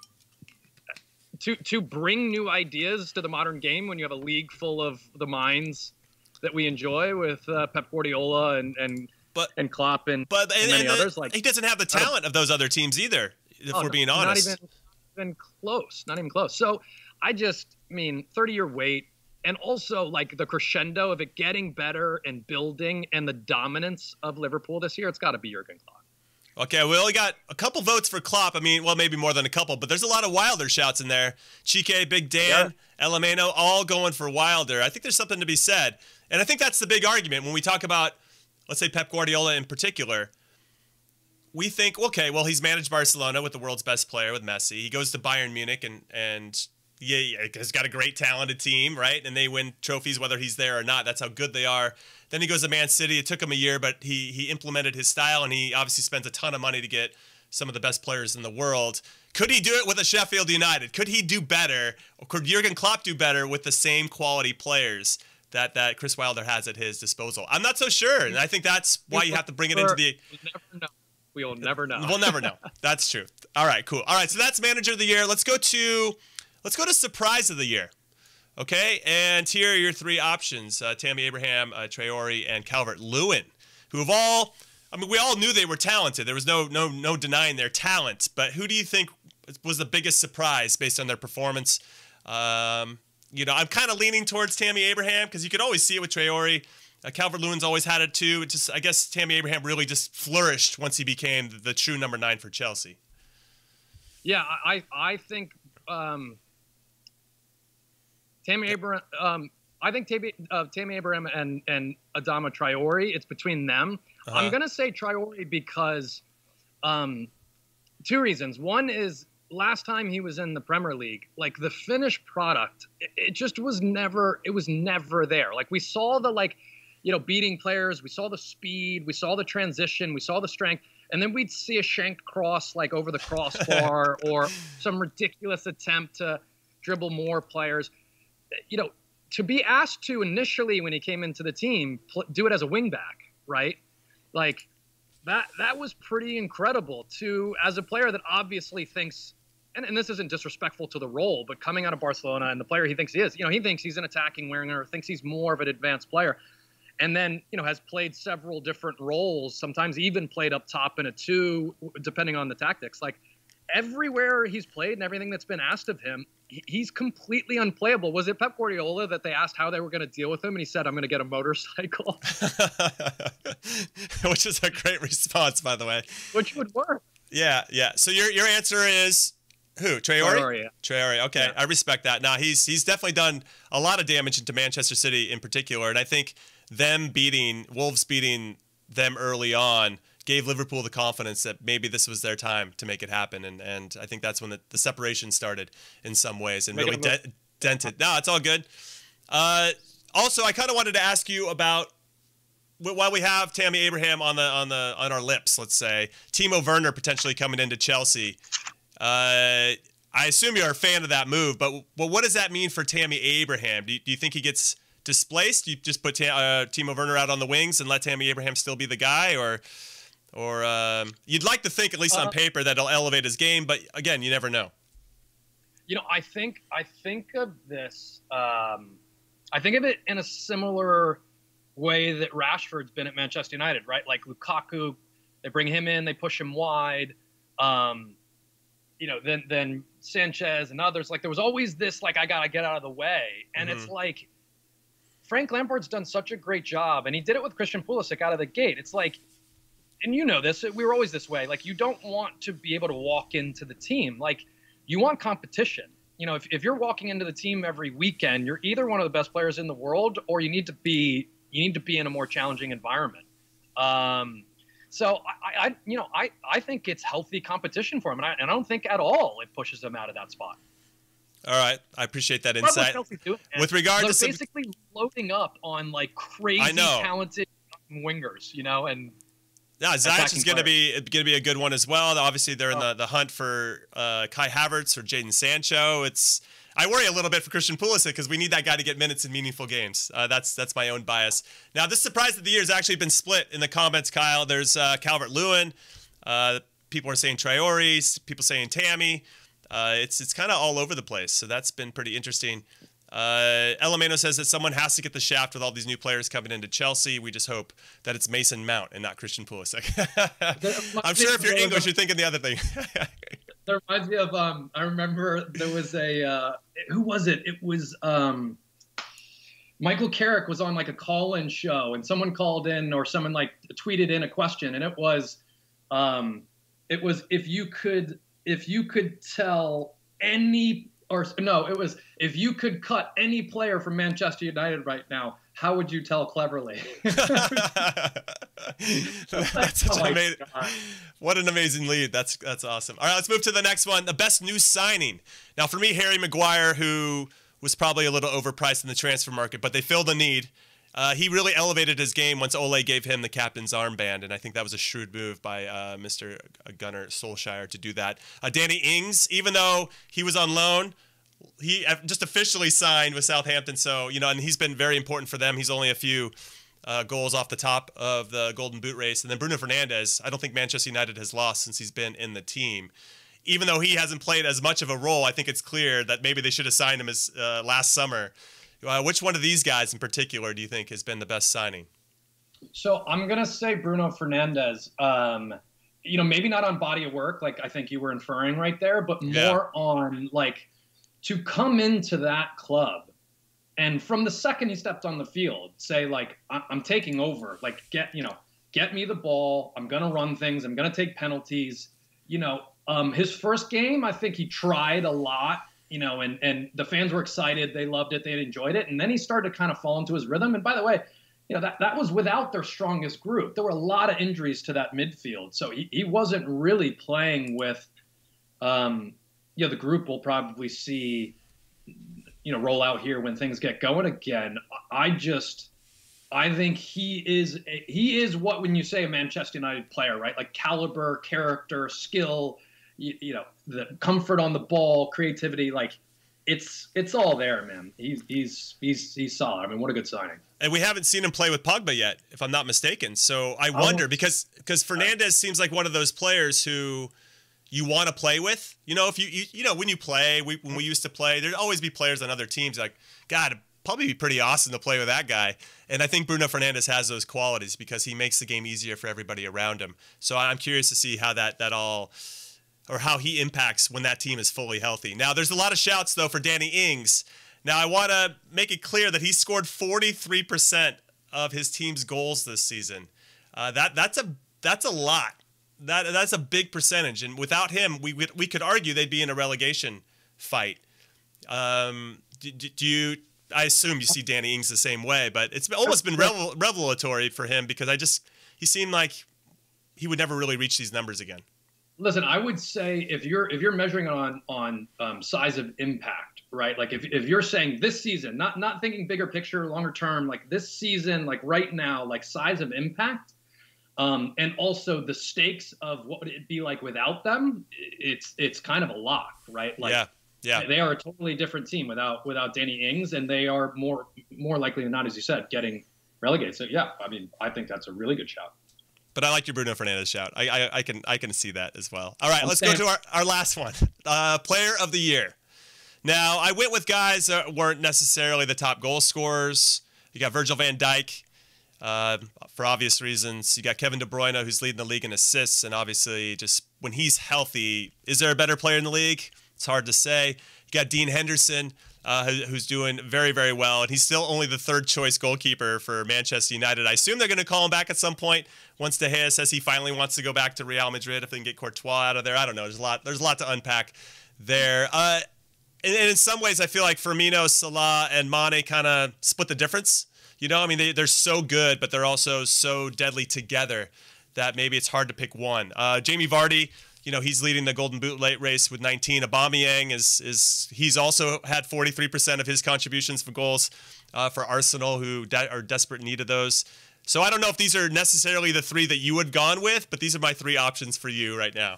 to to bring new ideas to the modern game when you have a league full of the minds that we enjoy with uh, Pep Guardiola and and but, and Klopp and, but and, and many the, others. Like he doesn't have the talent of those other teams either. If oh, we're being honest. Not even, even close. Not even close. So I just I mean 30 year wait and also like the crescendo of it getting better and building and the dominance of Liverpool this year, it's got to be Jurgen Klopp. Okay, we only got a couple votes for Klopp. I mean, well, maybe more than a couple, but there's a lot of Wilder shouts in there. Chike, Big Dan, yeah. Elameno, all going for Wilder. I think there's something to be said. And I think that's the big argument when we talk about, let's say, Pep Guardiola in particular. We think, okay, well, he's managed Barcelona with the world's best player, with Messi. He goes to Bayern Munich and, and yeah, has got a great talented team, right? And they win trophies whether he's there or not. That's how good they are. Then he goes to Man City. It took him a year, but he he implemented his style, and he obviously spent a ton of money to get some of the best players in the world. Could he do it with a Sheffield United? Could he do better? Or could Jurgen Klopp do better with the same quality players that that Chris Wilder has at his disposal? I'm not so sure, and I think that's why you have to bring it into the. We'll never know. We'll never know. That's true. All right, cool. All right, so that's manager of the year. Let's go to let's go to surprise of the year. Okay, and here are your three options: uh, Tammy Abraham, uh, Traore, and Calvert Lewin, who have all. I mean, we all knew they were talented. There was no no no denying their talent. But who do you think was the biggest surprise based on their performance? Um, you know, I'm kind of leaning towards Tammy Abraham because you could always see it with Traore. Uh, Calvert Lewin's always had it too. It just, I guess, Tammy Abraham really just flourished once he became the, the true number nine for Chelsea. Yeah, I I think um, Tammy Abraham. Um, I think Tammy, uh, Tammy Abraham and and Adama Traore. It's between them. Uh-huh. I'm gonna say Traore because um, two reasons. One is last time he was in the Premier League, like the finished product, it, it just was never. It was never there. Like we saw the like, you know, beating players. We saw the speed. We saw the transition. We saw the strength. And then we'd see a shanked cross like over the crossbar <laughs> or some ridiculous attempt to dribble more players you know, to be asked to initially when he came into the team pl- do it as a wingback, right? Like that that was pretty incredible to as a player that obviously thinks and, and this isn't disrespectful to the role, but coming out of Barcelona and the player he thinks he is, you know, he thinks he's an attacking winger, thinks he's more of an advanced player. And then, you know, has played several different roles, sometimes even played up top in a two, depending on the tactics. Like everywhere he's played and everything that's been asked of him, he's completely unplayable. Was it Pep Guardiola that they asked how they were going to deal with him, and he said, "I'm going to get a motorcycle," <laughs> <laughs> which is a great response, by the way. Which would work. Yeah, yeah. So your your answer is who? Traore. Traore. Yeah. Traore. Okay, yeah. I respect that. Now he's he's definitely done a lot of damage into Manchester City in particular, and I think them beating Wolves beating them early on gave Liverpool the confidence that maybe this was their time to make it happen. And, and I think that's when the, the separation started in some ways and really de- dented. No, it's all good. Uh, also, I kind of wanted to ask you about while we have Tammy Abraham on the on the on our lips, let's say Timo Werner potentially coming into Chelsea. Uh, I assume you're a fan of that move, but but what does that mean for Tammy Abraham? Do you, do you think he gets displaced? You just put uh, Timo Werner out on the wings and let Tammy Abraham still be the guy, or or um, you'd like to think, at least on uh, paper, that it'll elevate his game, but again, you never know. You know, I think I think of this. Um, I think of it in a similar way that Rashford's been at Manchester United, right? Like Lukaku, they bring him in, they push him wide. Um, you know, then then Sanchez and others. Like there was always this, like I gotta get out of the way, and mm-hmm. it's like Frank Lampard's done such a great job, and he did it with Christian Pulisic out of the gate. It's like and you know this, we were always this way. Like you don't want to be able to walk into the team. Like you want competition. You know, if, if you're walking into the team every weekend, you're either one of the best players in the world or you need to be you need to be in a more challenging environment. Um, so I, I, you know, I, I think it's healthy competition for him, and I, and I don't think at all it pushes him out of that spot. All right, I appreciate that insight. Doing, With regard They're to some... basically loading up on like crazy talented wingers, you know, and yeah, Ziyech is going to be going to be a good one as well. Obviously, they're in oh. the, the hunt for uh, Kai Havertz or Jadon Sancho. It's I worry a little bit for Christian Pulisic because we need that guy to get minutes in meaningful games. Uh, that's that's my own bias. Now, this surprise of the year has actually been split in the comments. Kyle, there's uh, Calvert Lewin. Uh, people are saying Traore. People saying Tammy. Uh, it's it's kind of all over the place. So that's been pretty interesting. Uh, says that someone has to get the shaft with all these new players coming into Chelsea. We just hope that it's Mason Mount and not Christian Pulisic. <laughs> I'm sure if you're English, you're thinking the other thing. that reminds me of um. I remember there was a uh, who was it? It was um. Michael Carrick was on like a call-in show, and someone called in or someone like tweeted in a question, and it was, um, it was if you could if you could tell any or no, it was if you could cut any player from Manchester United right now, how would you tell cleverly? <laughs> <laughs> that's oh amazing, what an amazing lead. That's that's awesome. All right, let's move to the next one. The best new signing. Now, for me, Harry Maguire, who was probably a little overpriced in the transfer market, but they filled the need. Uh, he really elevated his game once Ole gave him the captain's armband, and I think that was a shrewd move by uh, Mr. Gunnar Solskjaer to do that. Uh, Danny Ings, even though he was on loan, he just officially signed with Southampton, so you know, and he's been very important for them. He's only a few uh, goals off the top of the Golden Boot race, and then Bruno Fernandes. I don't think Manchester United has lost since he's been in the team. Even though he hasn't played as much of a role, I think it's clear that maybe they should have signed him as uh, last summer uh, which one of these guys in particular do you think has been the best signing? So I'm gonna say Bruno Fernandes. Um, you know, maybe not on body of work, like I think you were inferring right there, but more yeah. on like to come into that club and from the second he stepped on the field, say like I'm taking over, like get you know, get me the ball. I'm gonna run things. I'm gonna take penalties. You know, um, his first game, I think he tried a lot you know, and and the fans were excited, they loved it, they enjoyed it, and then he started to kind of fall into his rhythm. And by the way, you know that that was without their strongest group. There were a lot of injuries to that midfield, so he, he wasn't really playing with, um, you know, the group we'll probably see, you know, roll out here when things get going again. I just. I think he is he is what when you say a Manchester United player, right? Like caliber, character, skill, you, you know the comfort on the ball, creativity, like it's it's all there, man. He's he's he's he's solid. I mean, what a good signing. And we haven't seen him play with Pogba yet, if I'm not mistaken. So I oh. wonder because because Fernandes seems like one of those players who you want to play with. You know, if you, you you know when you play, we when we used to play, there'd always be players on other teams like God. Probably be pretty awesome to play with that guy. And I think Bruno Fernandes has those qualities because he makes the game easier for everybody around him. So I'm curious to see how that that all or how he impacts when that team is fully healthy. Now, there's a lot of shouts, though, for Danny Ings. Now, I want to make it clear that he scored 43% of his team's goals this season. Uh, that that's a that's a lot. That that's a big percentage, and without him, we we could argue they'd be in a relegation fight. Um, do, do you? I assume you see Danny Ings the same way, but it's almost been revel, revelatory for him because I just he seemed like he would never really reach these numbers again. Listen, I would say if you're if you're measuring on on um, size of impact, right? Like if, if you're saying this season, not not thinking bigger picture, longer term, like this season, like right now, like size of impact, um, and also the stakes of what would it be like without them? It's it's kind of a lock, right? Like, yeah, yeah. They are a totally different team without without Danny Ings, and they are more more likely than not, as you said, getting relegated. So yeah, I mean, I think that's a really good shout. But I like your Bruno Fernandes shout. I, I, I can I can see that as well. All right, I'm let's saying. go to our, our last one. Uh, player of the year. Now I went with guys that weren't necessarily the top goal scorers. You got Virgil Van Dijk, uh, for obvious reasons. You got Kevin De Bruyne, who's leading the league in assists, and obviously just when he's healthy, is there a better player in the league? It's hard to say. You got Dean Henderson uh, who's doing very, very well. And he's still only the third choice goalkeeper for Manchester United. I assume they're going to call him back at some point once De Gea says he finally wants to go back to Real Madrid if they can get Courtois out of there. I don't know. There's a lot. There's a lot to unpack there. Uh, and, and in some ways, I feel like Firmino, Salah, and Mane kind of split the difference. You know, I mean, they, they're so good, but they're also so deadly together that maybe it's hard to pick one. Uh, Jamie Vardy you know he's leading the Golden Boot late race with 19. Aubameyang is is he's also had 43% of his contributions for goals uh, for Arsenal, who de- are desperate need of those. So I don't know if these are necessarily the three that you would gone with, but these are my three options for you right now.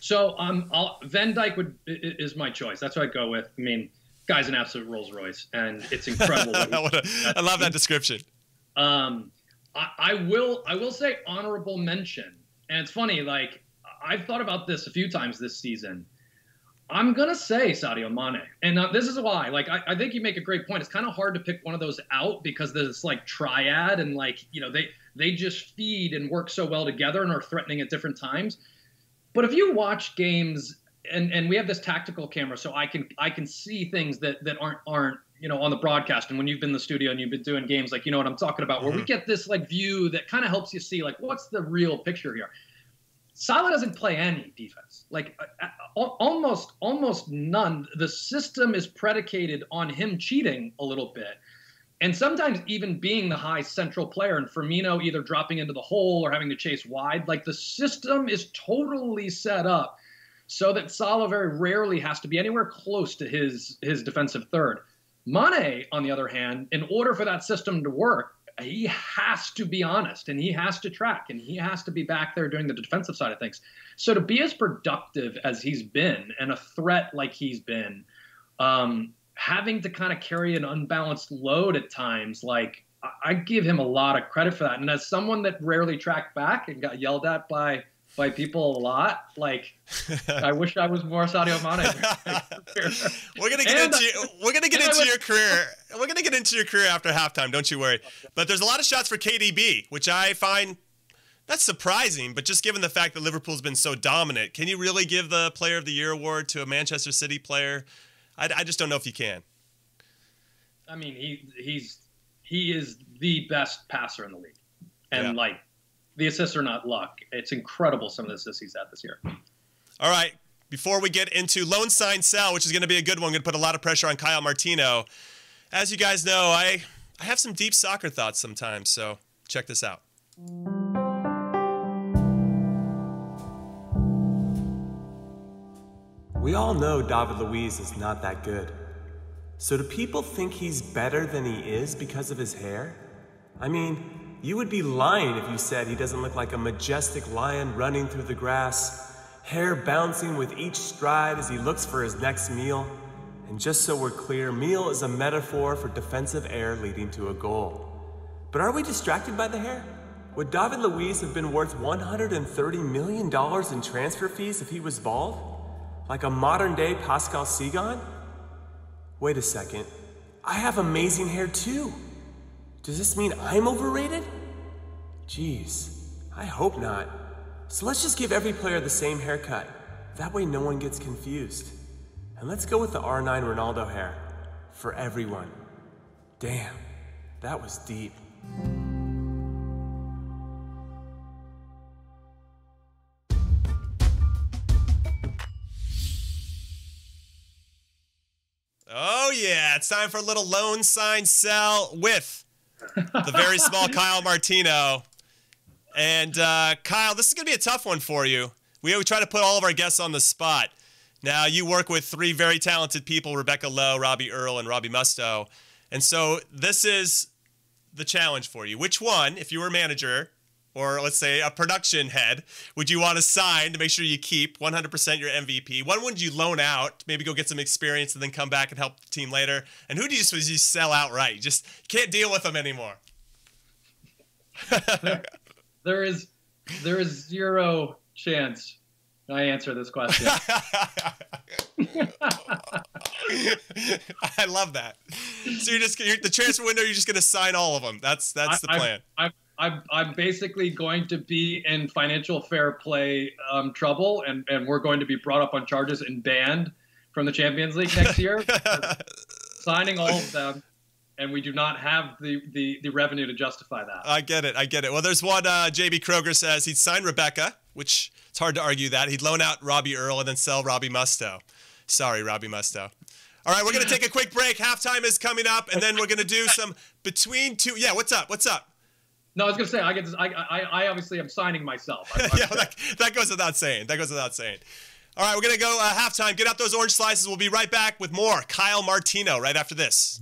So um, I'll, Van Dijk would is my choice. That's what I'd go with. I mean, guy's an absolute Rolls Royce, and it's incredible. <laughs> I love that description. Um, I, I will I will say honorable mention, and it's funny like I've thought about this a few times this season. I'm gonna say Sadio Mane, and uh, this is why. Like, I, I, think you make a great point. It's kind of hard to pick one of those out because there's like triad, and like you know they they just feed and work so well together and are threatening at different times. But if you watch games and and we have this tactical camera, so I can I can see things that that aren't aren't you know on the broadcast. And when you've been in the studio and you've been doing games, like you know what I'm talking about, where we Mhm. get this like view that kind of helps you see like what's the real picture here. Salah doesn't play any defense, like uh, uh, almost almost none. The system is predicated on him cheating a little bit, and sometimes even being the high central player, and Firmino either dropping into the hole or having to chase wide. Like the system is totally set up so that Salah very rarely has to be anywhere close to his his defensive third. Mane, on the other hand, in order for that system to work, he has to be honest and he has to track and he has to be back there doing the defensive side of things. So to be as productive as he's been and a threat like he's been, um, having to kind of carry an unbalanced load at times, like I- I give him a lot of credit for that. And as someone that rarely tracked back and got yelled at by by people a lot, like <laughs> I wish I was more Sadio Mane. <laughs> we're gonna get And- into we're gonna get into would- your career. We're gonna get into your career after halftime. Don't you worry. But there's a lot of shots for KDB, which I find that's surprising. But just given the fact that Liverpool's been so dominant, can you really give the Player of the Year award to a Manchester City player? I, I just don't know if you can. I mean, he he's he is the best passer in the league, and Yeah. like the assists are not luck. It's incredible some of the assists he's had this year. All right. Before we get into loan sign sell, which is going to be a good one, going to put a lot of pressure on Kyle Martino. As you guys know, I I have some deep soccer thoughts sometimes. So check this out. We all know David Luiz is not that good. So do people think he's better than he is because of his hair? I mean, you would be lying if you said he doesn't look like a majestic lion running through the grass, hair bouncing with each stride as he looks for his next meal. And just so we're clear, meal is a metaphor for defensive air leading to a goal. But are we distracted by the hair? Would David Luiz have been worth $130 million in transfer fees if he was bald? Like a modern day Pascal Cygan? Wait a second. I have amazing hair too. Does this mean I'm overrated? Jeez, I hope not. So let's just give every player the same haircut. That way no one gets confused. And let's go with the R9 Ronaldo hair. For everyone. Damn, that was deep. Oh yeah, it's time for a little loan sign sell with the very small Kyle Martino. And uh, Kyle, this is gonna be a tough one for you. We, we try to put all of our guests on the spot. Now you work with three very talented people: Rebecca Lowe, Robbie Earle, and Robbie Mustoe. And so this is the challenge for you. Which one, if you were a manager or let's say a production head, would you want to sign to make sure you keep 100% your MVP? One would you loan out, maybe go get some experience and then come back and help the team later? And who do you just, you sell outright? You just can't deal with them anymore. <laughs> There is there is zero chance I answer this question. <laughs> <laughs> I love that. So you're just you're, the transfer window. You're just going to sign all of them. That's that's the I- plan. I'm, I'm, I'm basically going to be in financial fair play um, trouble, and, and we're going to be brought up on charges and banned from the Champions League next year. <laughs> signing all of them, and we do not have the, the, the revenue to justify that. I get it. I get it. Well, there's one. Uh, JB Kroger says he'd sign Rebecca, which it's hard to argue that. He'd loan out Robbie Earle and then sell Robbie Mustoe. Sorry, Robbie Mustoe. All right, we're going to take a quick break. Halftime is coming up, and then we're going to do some between two. Yeah, what's up? What's up? No, I was going to say I get this, I, I, I obviously am signing myself. <laughs> I, yeah, that, that goes without saying. That goes without saying. All right, we're going to go uh, halftime. Get out those orange slices. We'll be right back with more Kyle Martino right after this.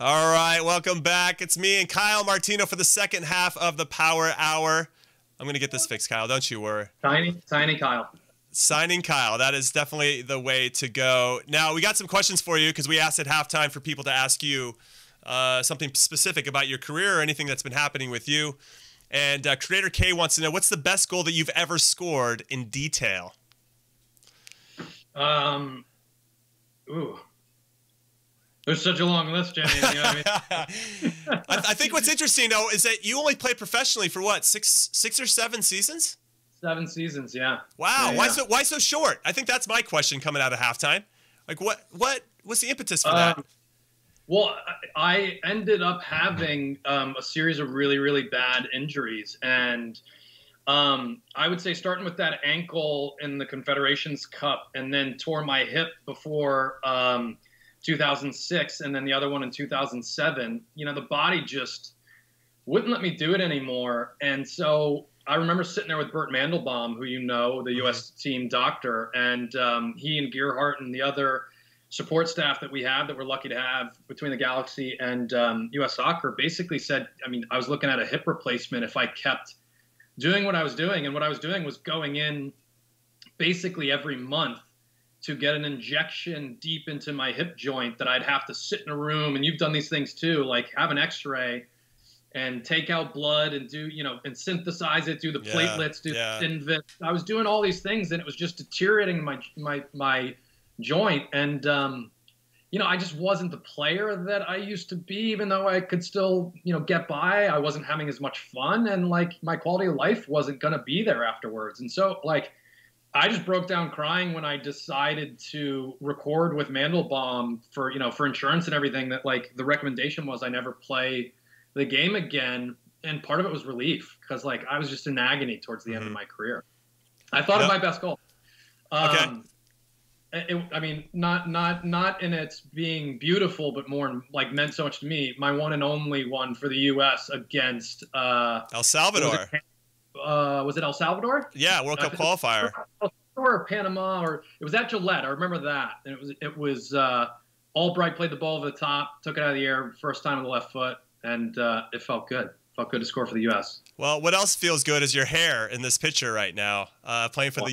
All right, welcome back. It's me and Kyle Martino for the second half of the Power Hour. I'm gonna get this fixed, Kyle. Don't you worry. Signing, tiny Kyle. Signing Kyle. That is definitely the way to go. Now we got some questions for you because we asked at halftime for people to ask you uh, something specific about your career or anything that's been happening with you. And uh, Creator K wants to know what's the best goal that you've ever scored in detail. Um, ooh, there's such a long list, Jenny. You know what I mean? <laughs> I, I think what's interesting though is that you only played professionally for what six, six or seven seasons. Seven seasons, yeah. Wow, Yeah, why yeah. so why so short? I think that's my question coming out of halftime. Like what what was the impetus for that? Um, Well, I I ended up having um, a series of really, really bad injuries. And um, I would say starting with that ankle in the Confederations Cup and then tore my hip before um, 2006 and then the other one in 2007, you know, the body just wouldn't let me do it anymore. And so I remember sitting there with Bert Mandelbaum, who you know, the U.S. team doctor, and um, he and Gearhart and the other support staff that we have that we're lucky to have between the Galaxy and um, U.S. Soccer basically said, I mean, I was looking at a hip replacement if I kept doing what I was doing, and what I was doing was going in basically every month to get an injection deep into my hip joint that I'd have to sit in a room, and you've done these things too, like have an X-ray and take out blood and do you know and synthesize it, do the Yeah, platelets, do yeah. the Synvisc. I was doing all these things, and it was just deteriorating my my my joint and um, you know i just wasn't the player that i used to be even though i could still you know get by i wasn't having as much fun and like my quality of life wasn't going to be there afterwards and so like i just broke down crying when i decided to record with mandelbaum for you know for insurance and everything that like the recommendation was i never play the game again and part of it was relief because like i was just in agony towards the end of Mhm. my career i thought Yep. of my best goal Okay. um, it, I mean, not not not in its being beautiful, but more like meant so much to me. My one and only one for the U.S. against uh, El Salvador. Was it, uh, was it El Salvador? Yeah, World Cup qualifier. Or Panama, or it was at Gillette. I remember that, and it was it was uh, Albright played the ball over the top, took it out of the air, first time with the left foot, and uh, it felt good. Felt good to score for the U.S. Well, what else feels good is your hair in this picture right now, uh, playing for the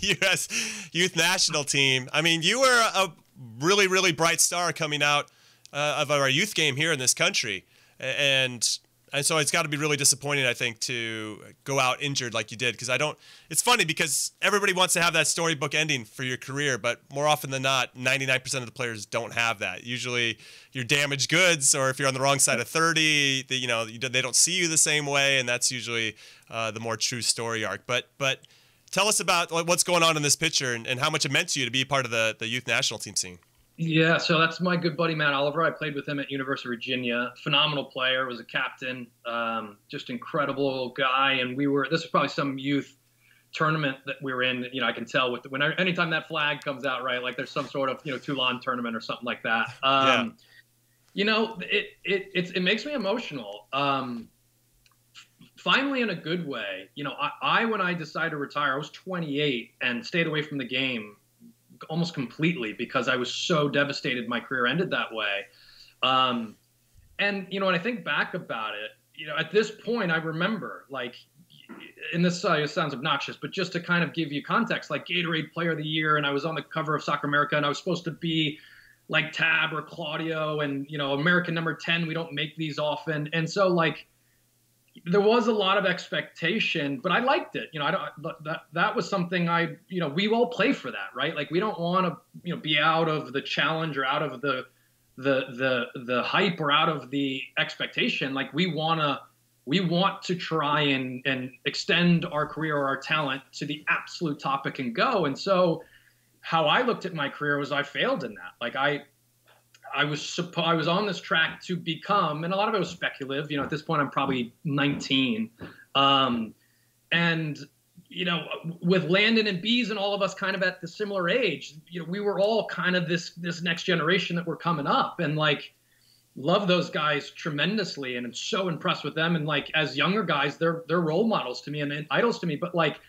U.S. <laughs> Youth National Team. I mean, you were a really, really bright star coming out uh, of our youth game here in this country, and and so it's got to be really disappointing, I think, to go out injured like you did. Because I don't. It's funny because everybody wants to have that storybook ending for your career, but more often than not, 99% of the players don't have that. Usually, you're damaged goods, or if you're on the wrong side of 30, they, you know, they don't see you the same way, and that's usually uh, the more true story arc. But but tell us about what's going on in this picture and, and how much it meant to you to be part of the the youth national team scene. Yeah, so that's my good buddy Matt Oliver. I played with him at University of Virginia. Phenomenal player, was a captain, um, just incredible guy. And we were this was probably some youth tournament that we were in. You know, I can tell with when anytime that flag comes out, right? Like there's some sort of you know Toulon tournament or something like that. Um, Yeah. You know, it it it's, it makes me emotional. Um, finally, in a good way. You know, I, I when I decided to retire, I was 28 and stayed away from the game almost completely because I was so devastated my career ended that way. Um, and you know, when I think back about it, you know, at this point, I remember like, and this uh, sounds obnoxious, but just to kind of give you context, like Gatorade Player of the Year, and I was on the cover of Soccer America, and I was supposed to be like Tab or Claudio, and you know, American number ten. We don't make these often, and so like there was a lot of expectation, but I liked it. You know, I don't that that was something I you know we all play for that, right? Like we don't want to you know be out of the challenge or out of the the the the hype or out of the expectation. Like we wanna we want to try and and extend our career or our talent to the absolute top it can go. And so how I looked at my career was I failed in that. Like I I was suppo- I was on this track to become, and a lot of it was speculative. You know, at this point, I'm probably 19, um, and you know, with Landon and Beas and all of us kind of at the similar age, you know, we were all kind of this this next generation that were coming up, and like love those guys tremendously, and I'm so impressed with them. And like as younger guys, they're they're role models to me and, and idols to me. But like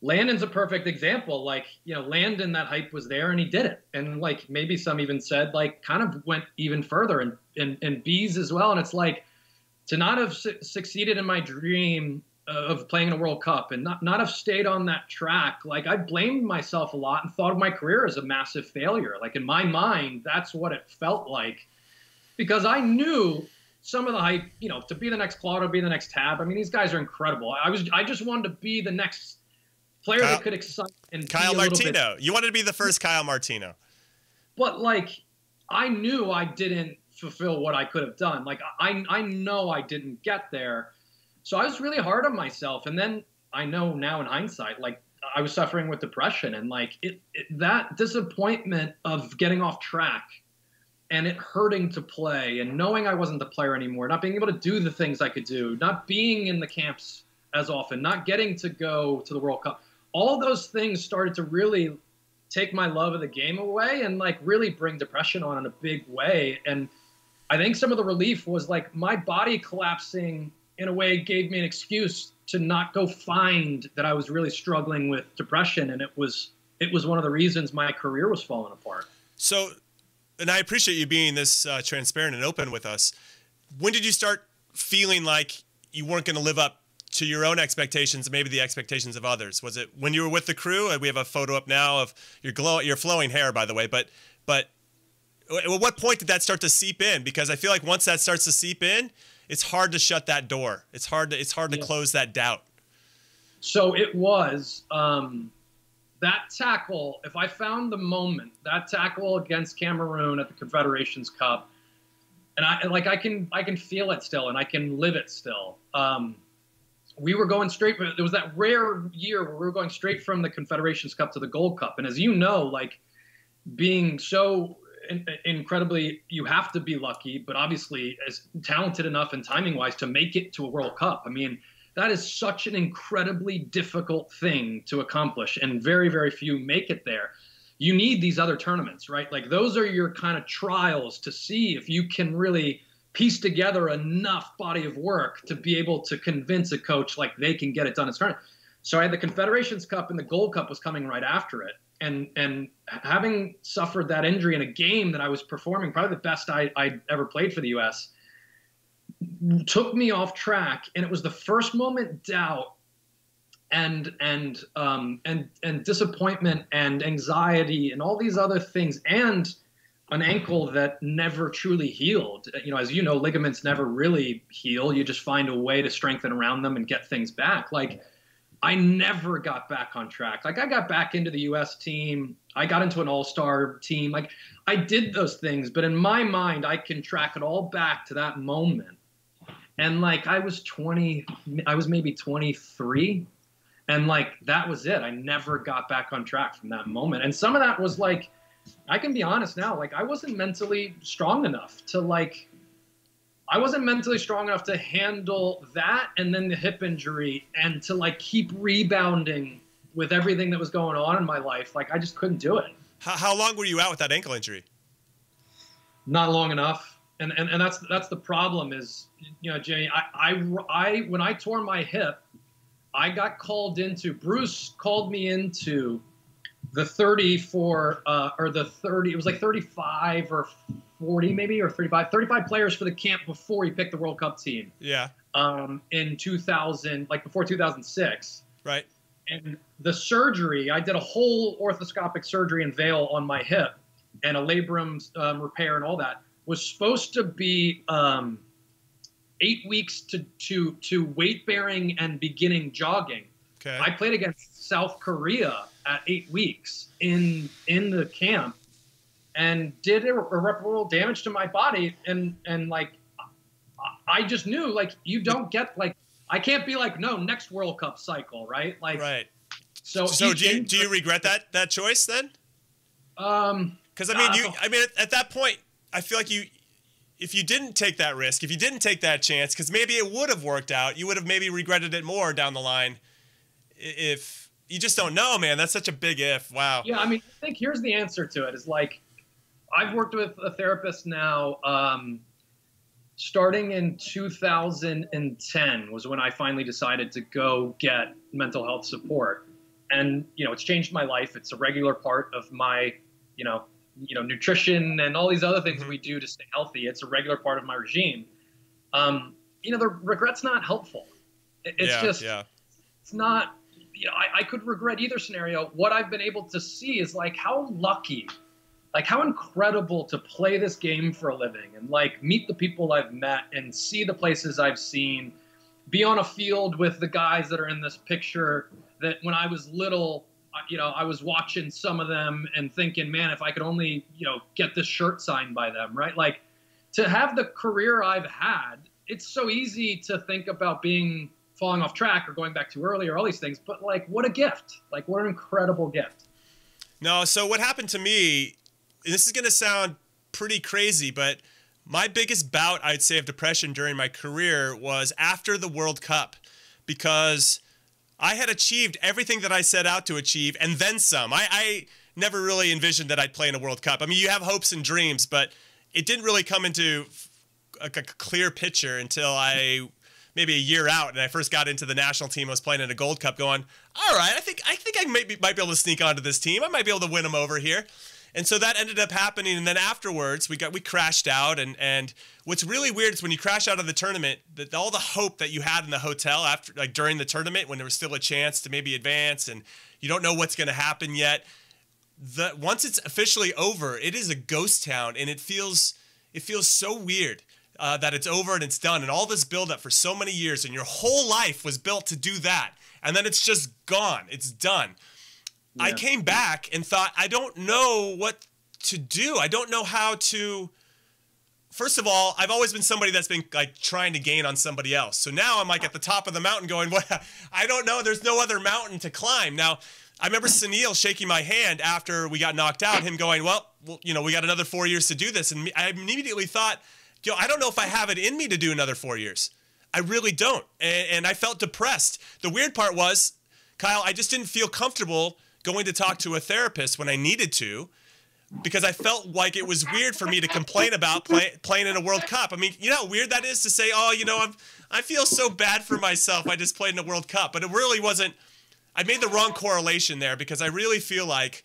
Landon's a perfect example. Like, you know, Landon, that hype was there and he did it. And like maybe some even said, like, kind of went even further and and, and Beas as well. And it's like to not have su- succeeded in my dream of playing in a World Cup and not, not have stayed on that track, like I blamed myself a lot and thought of my career as a massive failure. Like in my mind, that's what it felt like because I knew some of the hype, you know, to be the next Claude, to be the next Tab. I mean, these guys are incredible. I was, I just wanted to be the next player Kyle- that could excite and Kyle be a little bit- Martino. You wanted to be the first Kyle Martino. but like I knew I didn't fulfill what I could have done. Like I I know I didn't get there. So I was really hard on myself. And then I know now in hindsight, like I was suffering with depression and like it, it that disappointment of getting off track and it hurting to play and knowing I wasn't the player anymore, not being able to do the things I could do, not being in the camps as often, not getting to go to the World Cup. All those things started to really take my love of the game away and like really bring depression on in a big way. And I think some of the relief was like my body collapsing in a way gave me an excuse to not go find that I was really struggling with depression. And it was it was one of the reasons my career was falling apart. So, and I appreciate you being this uh, transparent and open with us. When did you start feeling like you weren't going to live up to your own expectations maybe the expectations of others? Was it when you were with the crew? We have a photo up now of your glow, your flowing hair, by the way. But, but at what point did that start to seep in? Because I feel like once that starts to seep in, it's hard to shut that door. It's hard to it's hard to close that doubt. So it was um, that tackle. If I found the moment, that tackle against Cameroon at the Confederations Cup, and I like I can I can feel it still, and I can live it still. Um, we were going straight. There was that rare year where we were going straight from the Confederations Cup to the Gold Cup, and as you know, like being so in- incredibly, you have to be lucky, but obviously as talented enough and timing wise to make it to a World Cup. I mean, that is such an incredibly difficult thing to accomplish, and very, very few make it there. You need these other tournaments, right? Like those are your kind of trials to see if you can really piece together enough body of work to be able to convince a coach like they can get it done as tournament. So I had the Confederations Cup and the Gold Cup was coming right after it. And and having suffered that injury in a game that I was performing, probably the best I, I'd ever played for the US, took me off track. And it was the first moment doubt and and um, and and disappointment and anxiety and all these other things and an ankle that never truly healed. You know, as you know, ligaments never really heal. You just find a way to strengthen around them and get things back. Like I never got back on track. Like I got back into the US team. I got into an all-star team. Like I did those things, but in my mind I can track it all back to that moment. And like I was 20 I was maybe 23 and like that was it. I never got back on track from that moment. And some of that was like I can be honest now, like I wasn't mentally strong enough to like I wasn't mentally strong enough to handle that and then the hip injury and to like keep rebounding with everything that was going on in my life. Like I just couldn't do it. How, how long were you out with that ankle injury? Not long enough. And and, and that's that's the problem is you know, Jimmy, I, I I when I tore my hip, I got called into Bruce called me into the 34 uh, or the 30 it was like 35 or 40 maybe or 35 35 players for the camp before he picked the world cup team Yeah, um, in 2000 like before 2006 right. and the surgery i did a whole arthroscopic surgery in Vail on my hip and a labrum um, repair and all that was supposed to be um, eight weeks to to to weight bearing and beginning jogging. Okay. I played against South Korea at eight weeks in in the camp, and did irreparable damage to my body. And and like, I just knew like you don't get like I can't be like no next World Cup cycle right like right. So So do you, do you regret that that choice then? um Because I mean, you. Uh, I mean, at, at that point, I feel like you, if you didn't take that risk, if you didn't take that chance, because maybe it would have worked out, you would have maybe regretted it more down the line. If you just don't know, man, that's such a big if. Wow. Yeah, I mean, I think here's the answer to it: is like, I've worked with a therapist now. Um, starting in 2010 was when I finally decided to go get mental health support, and you know, it's changed my life. It's a regular part of my, you know, you know, nutrition and all these other things Mhm. we do to stay healthy. It's a regular part of my regime. Um, you know, the regret's not helpful. It's yeah, just yeah. it's not you know I, I could regret either scenario. What i've been able to see is like how lucky like how incredible to play this game for a living and like meet the people i've met and see the places i've seen be on a field with the guys that are in this picture that when i was little uh, you know i was watching some of them and thinking man if i could only you know get this shirt signed by them right? Like to have the career i've had it's so easy to think about being falling off track or going back too early or all these things but like what a gift like what an incredible gift No, so what happened to me, this is going to sound pretty crazy, but my biggest bout, I'd say, of depression during my career was after the World Cup because I had achieved everything that I set out to achieve and then some. I, I never really envisioned that I'd play in a World Cup. I mean, you have hopes and dreams, but it didn't really come into a, a clear picture until I maybe a year out and I first got into the national team. I was playing in a Gold Cup, going, all right, I think I think I might be, might be able to sneak onto this team. I might be able to win them over here. And so that ended up happening. And then afterwards, we got we crashed out. And and what's really weird is when you crash out of the tournament, that all the hope that you had in the hotel after like during the tournament when there was still a chance to maybe advance and you don't know what's going to happen yet. The once it's officially over, it is a ghost town, and it feels it feels so weird uh, that it's over and it's done, and all this buildup for so many years, and your whole life was built to do that, and then it's just gone. It's done. I came back and thought, I don't know what to do. I don't know how to. First of all, I've always been somebody that's been like trying to gain on somebody else. So now I'm like at the top of the mountain going, <laughs> what? I don't know. There's no other mountain to climb. Now, I remember Sunil shaking my hand after we got knocked out, him going, well, well you know, we got another four years to do this. And I immediately thought, yo, I don't know if I have it in me to do another four years. I really don't. And, and I felt depressed. The weird part was, Kyle, I just didn't feel comfortable going to talk to a therapist when I needed to because I felt like it was weird for me to complain about play, playing in a World Cup. I mean, you know how weird that is to say, oh, you know, I'm, I feel so bad for myself. I just played in a World Cup. But it really wasn't, I made the wrong correlation there because I really feel like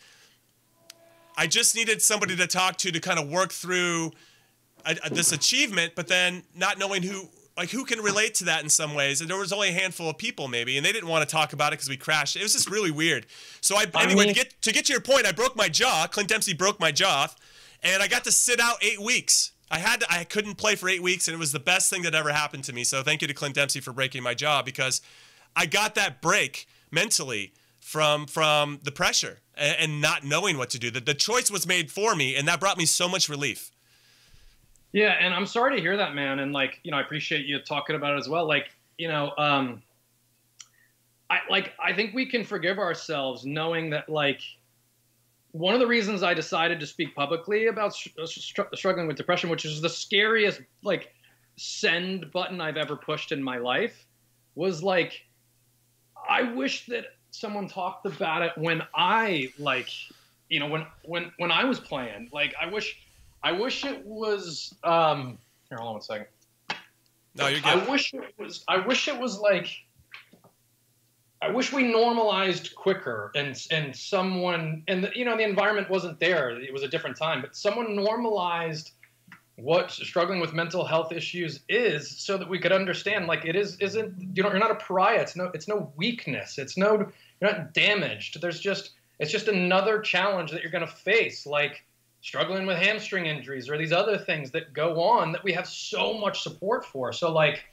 I just needed somebody to talk to to kind of work through a, a- this achievement, but then not knowing who like who can relate to that in some ways. And there was only a handful of people maybe, and they didn't want to talk about it because we crashed. It was just really weird. So I, I anyway to get to get to your point, I broke my jaw. Clint Dempsey broke my jaw, and I got to sit out eight weeks. I had to, I couldn't play for eight weeks, and it was the best thing that ever happened to me. So thank you to Clint Dempsey for breaking my jaw because I got that break mentally from from the pressure and, and not knowing what to do. The, the choice was made for me, and that brought me so much relief. Yeah, and I'm sorry to hear that, man. And like, you know, I appreciate you talking about it as well. Like, you know, um, I like I think we can forgive ourselves knowing that like one of the reasons I decided to speak publicly about str- struggling with depression, which is the scariest like send button I've ever pushed in my life, was like I wish that someone talked about it when I like you know when when when I was playing. Like I wish I wish it was um here hold on one second. No, you're good. I wish it was. I wish it was like. I wish we normalized quicker, and and someone and the, you know the environment wasn't there. It was a different time, but someone normalized what struggling with mental health issues is, so that we could understand. Like it is isn't you know you're not a pariah. It's no it's no weakness. It's no you're not damaged. There's just it's just another challenge that you're going to face. Like struggling with hamstring injuries or these other things that go on that we have so much support for. So like,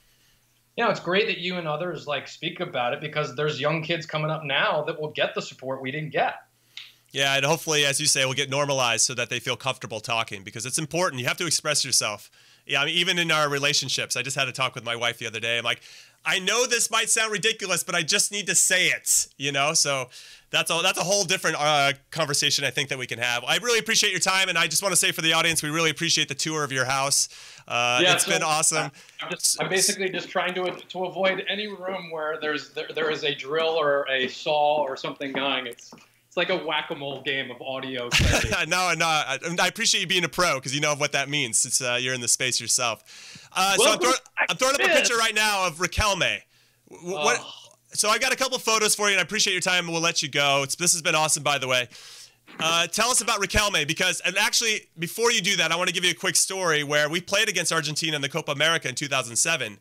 you know, it's great that you and others like speak about it because there's young kids coming up now that will get the support we didn't get. Yeah, and hopefully, as you say, we'll get normalized so that they feel comfortable talking because it's important. You have to express yourself. Yeah, I mean, even in our relationships, I just had a talk with my wife the other day. I'm like, I know this might sound ridiculous, but I just need to say it, you know? So that's a, that's a whole different uh, conversation I think that we can have. I really appreciate your time, and I just want to say for the audience, we really appreciate the tour of your house. Uh, yeah, it's so been awesome. I'm, just, I'm, basically just trying to to avoid any room where there's there, there is a drill or a saw or something going. It's it's like a whack-a-mole game of audio. <laughs> no, no, I, I, appreciate you being a pro because you know what that means since uh, you're in the space yourself. Uh, so I'm, throw, I'm, throwing up a picture right now of Riquelme. What? Oh. So I got a couple photos for you, and I appreciate your time. And we'll let you go. It's, this has been awesome, by the way. Uh, tell us about Riquelme because, and actually, before you do that, I want to give you a quick story where we played against Argentina in the Copa America in 2007.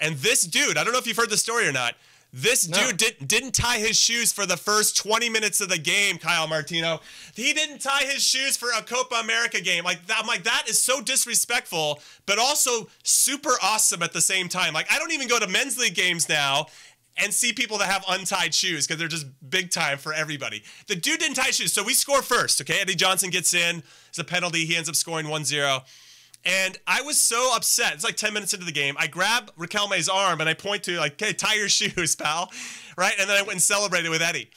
And this dude, I don't know if you've heard the story or not, this no. dude did, didn't tie his shoes for the first 20 minutes of the game, Kyle Martino. He didn't tie his shoes for a Copa America game. Like I'm like that is so disrespectful, but also super awesome at the same time. Like I don't even go to men's league games now and see people that have untied shoes because they're just big time for everybody. The dude didn't tie shoes, so we score first. Okay, Eddie Johnson gets in. It's a penalty. He ends up scoring 1-0. And I was so upset. It's like 10 minutes into the game. I grab Riquelme's arm and I point to like, hey, tie your <laughs> shoes, pal." Right? And then I went and celebrated with Eddie.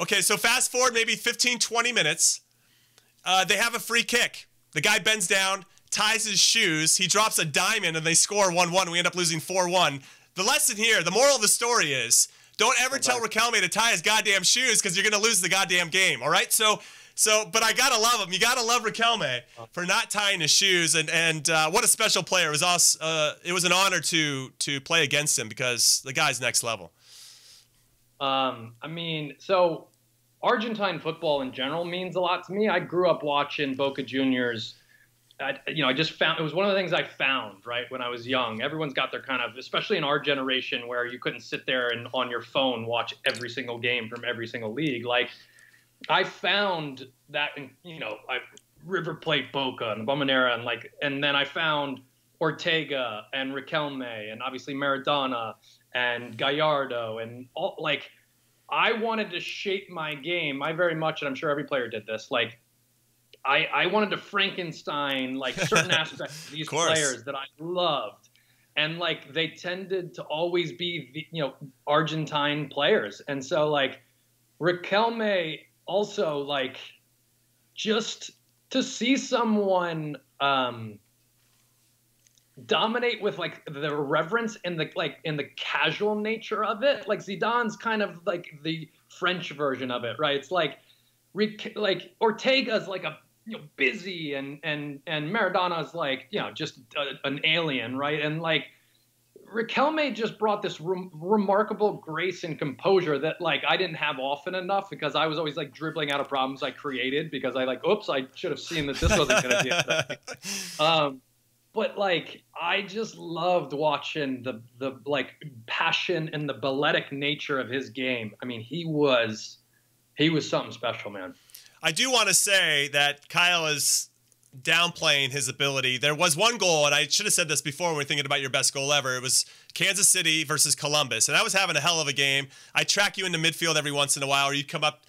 Okay, so fast forward maybe 15, 20 minutes. Uh, they have a free kick. The guy bends down, ties his shoes. He drops a diamond and they score 1 1. We end up losing 4 1. The lesson here, the moral of the story is don't ever tell Riquelme to tie his goddamn shoes because you're going to lose the goddamn game. All right? So so, but I gotta love him. You gotta love Riquelme for not tying his shoes, and and uh, what a special player. It was us. Uh, it was an honor to to play against him because the guy's next level. Um, I mean, so Argentine football in general means a lot to me. I grew up watching Boca Juniors. I, you know, I just found it was one of the things I found right when I was young. Everyone's got their kind of, especially in our generation, where you couldn't sit there and on your phone watch every single game from every single league. Like I found that you know I River Plate Boca and Bombonera and like and then I found Ortega and Riquelme and obviously Maradona and Gallardo and all like I wanted to shape my game. I very much and I'm sure every player did this like I, I wanted to Frankenstein like certain <laughs> aspects of these of players that I loved. And like they tended to always be the, you know Argentine players. And so like Riquelme also like just to see someone um, dominate with like the reverence and the like in the casual nature of it. Like Zidane's kind of like the French version of it, right? It's like like Ortega's like a you know busy and and and Maradona's like you know just a, an alien, right? And like Riquelme just brought this re- remarkable grace and composure that like I didn't have often enough because I was always like dribbling out of problems I created because I like oops I should have seen that this wasn't going to be <laughs> um, but like I just loved watching the the like passion and the balletic nature of his game. I mean he was he was something special, man. I do want to say that Kyle is downplaying his ability. There was one goal, and I should have said this before when we are thinking about your best goal ever. It was Kansas City versus Columbus, and I was having a hell of a game. I track you into midfield every once in a while, or you'd come up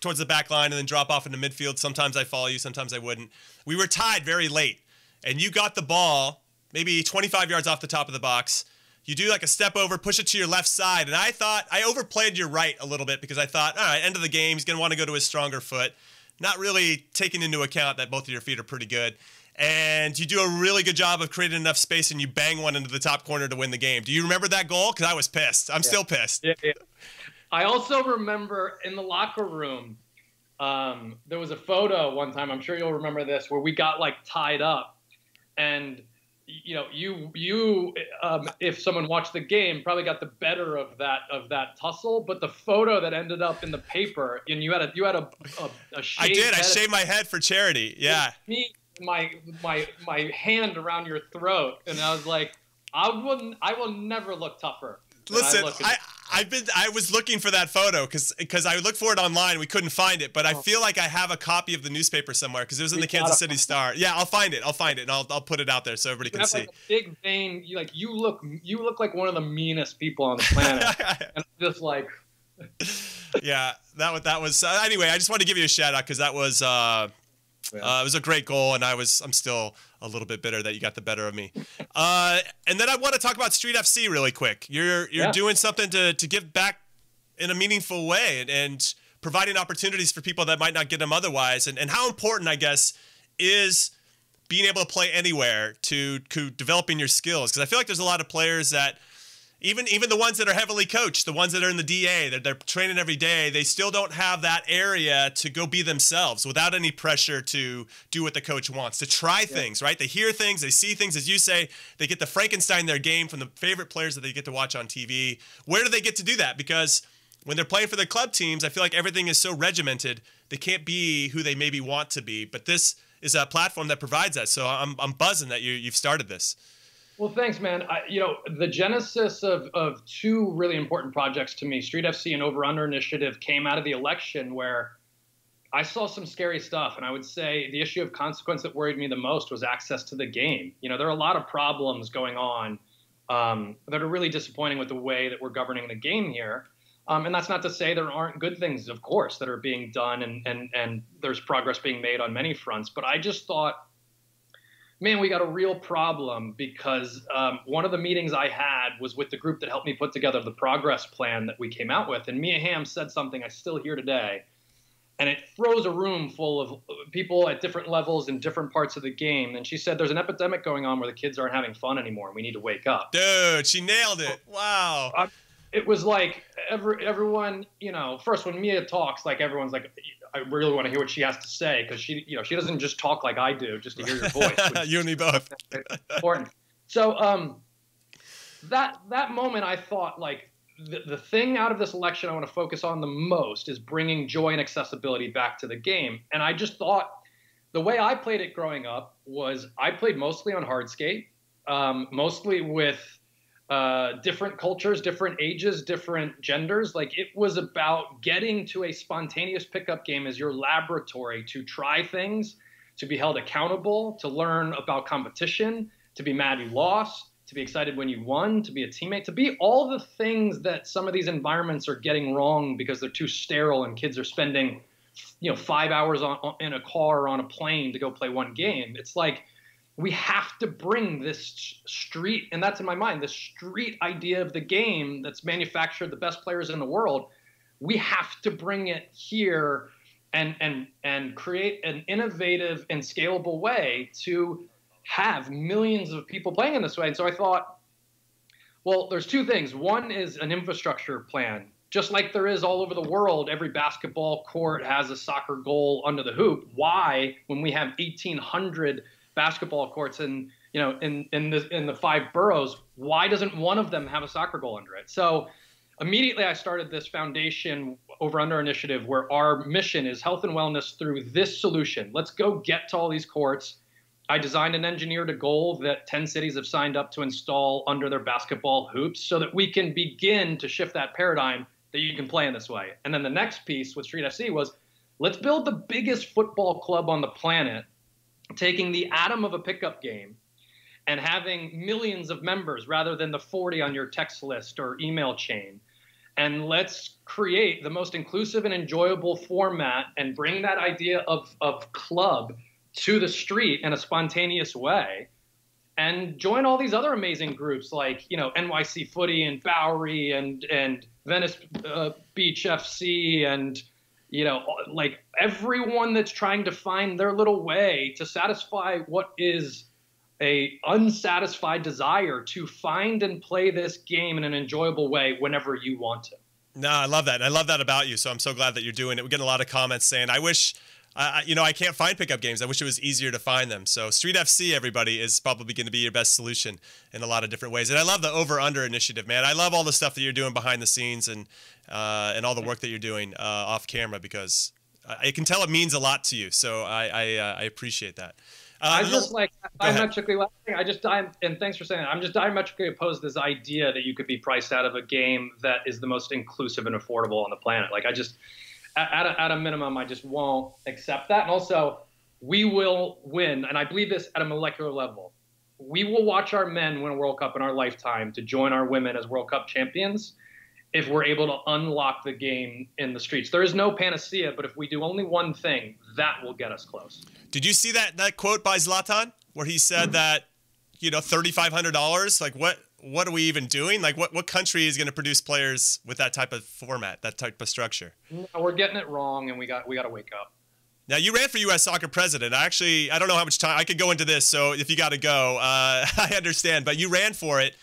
towards the back line and then drop off into midfield. Sometimes I follow you, sometimes I wouldn't. We were tied very late, and you got the ball maybe 25 yards off the top of the box. You do like a step over, push it to your left side, and I thought I overplayed your right a little bit because I thought, all right, end of the game, he's going to want to go to his stronger foot not really taking into account that both of your feet are pretty good. And you do a really good job of creating enough space and you bang one into the top corner to win the game. Do you remember that goal? Because I was pissed. I'm yeah. still pissed. Yeah, yeah. I also remember in the locker room, um, there was a photo one time, I'm sure you'll remember this, where we got like tied up. And you know, you you um, if someone watched the game probably got the better of that of that tussle. But the photo that ended up in the paper, and you had a you had a a, a I did. I shaved my head for charity. Yeah. Me, my my my hand around your throat, and I was like, I wouldn't. I will never look tougher. Listen, I, I, I've been I was looking for that photo because because I looked for it online. We couldn't find it, but I Oh. feel like I have a copy of the newspaper somewhere because it was in the Kansas City. Star. Yeah, I'll find it. I'll find it and I'll I'll put it out there so everybody You can see. like a big vein. You like you look you look like one of the meanest people on the planet. <laughs> and I'm just like <laughs> yeah, that was that was uh, anyway. I just wanted to give you a shout out because that was uh, Yeah. uh, it was a great goal, and I was I'm still a little bit bitter that you got the better of me. Uh, and then I want to talk about Street FC really quick. You're you're Yeah. doing something to to give back in a meaningful way and, and providing opportunities for people that might not get them otherwise. And and how important I guess is being able to play anywhere to to developing your skills because I feel like there's a lot of players that even even the ones that are heavily coached, the ones that are in the DA, that they're training every day, they still don't have that area to go be themselves without any pressure to do what the coach wants, to try things, right? They hear things, they see things, as you say, they get the Frankenstein their game from the favorite players that they get to watch on TV. Where do they get to do that? Because when they're playing for their club teams, I feel like everything is so regimented, they can't be who they maybe want to be. But this is a platform that provides that. So I'm, I'm buzzing that you, you've started this. Well, thanks, man. I, you know, the genesis of, of two really important projects to me, Street FC and Over Under Initiative, came out of the election where I saw some scary stuff. And I would say the issue of consequence that worried me the most was access to the game. You know, there are a lot of problems going on um, that are really disappointing with the way that we're governing the game here. Um, and that's not to say there aren't good things, of course, that are being done and, and, and there's progress being made on many fronts. But I just thought, man, we got a real problem because um, one of the meetings I had was with the group that helped me put together the progress plan that we came out with. And Mia Hamm said something I still hear today. And it froze a room full of people at different levels in different parts of the game. And she said, There's an epidemic going on where the kids aren't having fun anymore. And we need to wake up. Dude, she nailed it. Wow. It was like every, everyone, you know, first when Mia talks, like everyone's like, I really want to hear what she has to say because she, you know, she doesn't just talk like I do just to hear your voice. <laughs> you and me both. important. So um, that that moment, I thought like the, the thing out of this election I want to focus on the most is bringing joy and accessibility back to the game. And I just thought the way I played it growing up was I played mostly on hardscape, um, mostly with uh, different cultures, different ages, different genders. Like it was about getting to a spontaneous pickup game as your laboratory to try things, to be held accountable, to learn about competition, to be mad you lost, to be excited when you won, to be a teammate, to be all the things that some of these environments are getting wrong because they're too sterile and kids are spending, you know, five hours on, on in a car or on a plane to go play one game. It's like we have to bring this street, and that's in my mind, the street idea of the game that's manufactured the best players in the world. We have to bring it here and and and create an innovative and scalable way to have millions of people playing in this way. And so I thought, well, there's two things. One is an infrastructure plan. Just like there is all over the world, every basketball court has a soccer goal under the hoop. Why, when we have 1,800 basketball courts in you know in in the in the five boroughs, why doesn't one of them have a soccer goal under it? So immediately I started this foundation over under initiative where our mission is health and wellness through this solution. Let's go get to all these courts. I designed and engineered a goal that 10 cities have signed up to install under their basketball hoops so that we can begin to shift that paradigm that you can play in this way. And then the next piece with Street FC was let's build the biggest football club on the planet, taking the atom of a pickup game and having millions of members rather than the 40 on your text list or email chain. And let's create the most inclusive and enjoyable format and bring that idea of, of club to the street in a spontaneous way and join all these other amazing groups like you know NYC Footy and Bowery and and Venice uh, Beach FC and you know like everyone that's trying to find their little way to satisfy what is a unsatisfied desire to find and play this game in an enjoyable way whenever you want to. No, I love that. I love that about you. So I'm so glad that you're doing it. We're getting a lot of comments saying, I wish, uh, you know, I can't find pickup games. I wish it was easier to find them. So Street FC, everybody, is probably going to be your best solution in a lot of different ways. And I love the over under initiative, man. I love all the stuff that you're doing behind the scenes and uh, and all the work that you're doing uh, off camera because I can tell it means a lot to you. So I I, uh, I appreciate that. Uh, I just like diametrically laughing. I just and thanks for saying that. I'm just diametrically opposed to this idea that you could be priced out of a game that is the most inclusive and affordable on the planet. Like I just, at a, at a minimum, I just won't accept that. And also, we will win, and I believe this at a molecular level. We will watch our men win a World Cup in our lifetime to join our women as World Cup champions if we're able to unlock the game in the streets. There is no panacea, but if we do only one thing, that will get us close. Did you see that that quote by Zlatan where he said that you know thirty five hundred dollars? Like what what are we even doing? Like what what country is going to produce players with that type of format, that type of structure? No, we're getting it wrong, and we got we got to wake up. Now you ran for U.S. Soccer President. I actually I don't know how much time I could go into this, so if you got to go, uh, <laughs> I understand. But you ran for it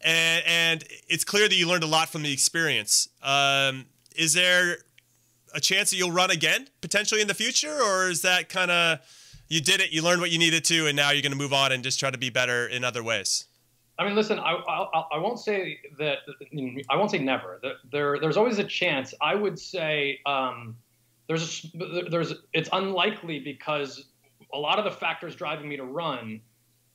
and, and it's clear that you learned a lot from the experience. Um, is there a chance that you'll run again potentially in the future, or is that kind of you did it, you learned what you needed to, and now you're going to move on and just try to be better in other ways? I mean, listen, I, I, I won't say that. I won't say never. There, there's always a chance. I would say um, there's, a, there's, it's unlikely because a lot of the factors driving me to run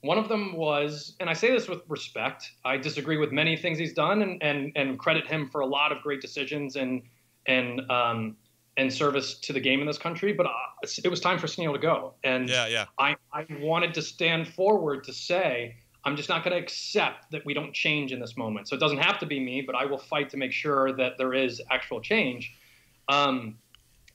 one of them was, and I say this with respect, I disagree with many things he's done and, and, and credit him for a lot of great decisions and, and, um, and service to the game in this country. But uh, it was time for Sunil to go. And yeah, yeah. I, I wanted to stand forward to say, I'm just not going to accept that we don't change in this moment. So it doesn't have to be me, but I will fight to make sure that there is actual change. Um,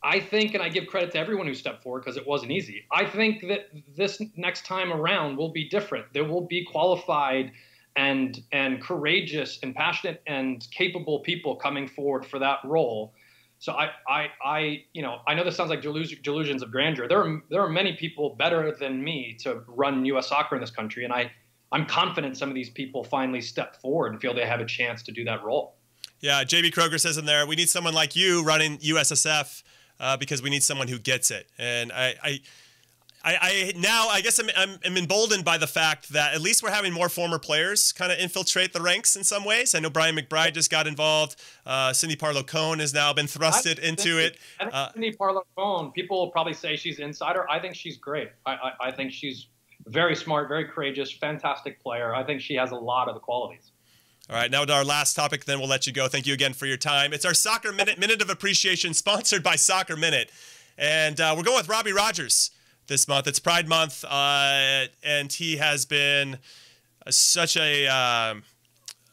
I think, and I give credit to everyone who stepped forward because it wasn't easy. I think that this next time around will be different. There will be qualified and and courageous and passionate and capable people coming forward for that role. So I, I, I, you know, I know this sounds like delusions of grandeur. There are there are many people better than me to run U.S. soccer in this country, and I, I'm confident some of these people finally step forward and feel they have a chance to do that role. Yeah, JB Kroger says in there, we need someone like you running USSF uh, because we need someone who gets it. And I, I I, I, now I guess I'm, I'm, I'm, emboldened by the fact that at least we're having more former players kind of infiltrate the ranks in some ways. I know Brian McBride just got involved. Uh, Cindy Parlow Cone has now been thrusted into it. Uh, Cindy Parlow Cone, people will probably say she's insider. I think she's great. I, I, I think she's very smart, very courageous, fantastic player. I think she has a lot of the qualities. All right, now to our last topic, then we'll let you go. Thank you again for your time. It's our Soccer Minute, Minute of Appreciation, sponsored by Soccer Minute. And uh, we're going with Robbie Rogers this month. It's Pride Month, uh, and he has been such a uh,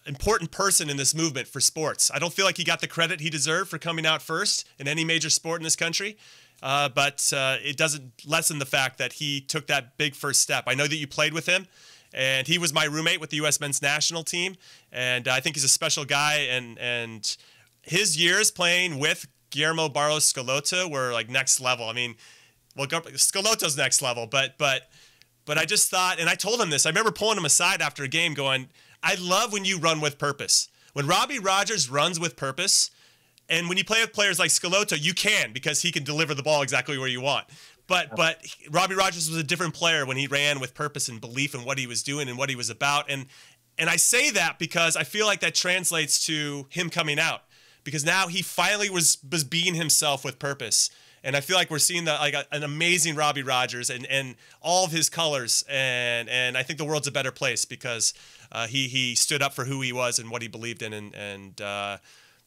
important person in this movement for sports. I don't feel like he got the credit he deserved for coming out first in any major sport in this country. Uh, but uh, it doesn't lessen the fact that he took that big first step. I know that you played with him and he was my roommate with the U.S. men's national team, and I think he's a special guy. And and his years playing with Guillermo Barros Schelotto were like next level. I mean, well, Schelotto's next level, but but but I just thought, and I told him this. I remember pulling him aside after a game, going, "I love when you run with purpose. When Robbie Rogers runs with purpose." And when you play with players like Schelotto, you can because he can deliver the ball exactly where you want. But but Robbie Rogers was a different player when he ran with purpose and belief in what he was doing and what he was about. And and I say that because I feel like that translates to him coming out because now he finally was was being himself with purpose. And I feel like we're seeing the, like a, an amazing Robbie Rogers and, and all of his colors. And and I think the world's a better place because uh, he he stood up for who he was and what he believed in. And and uh,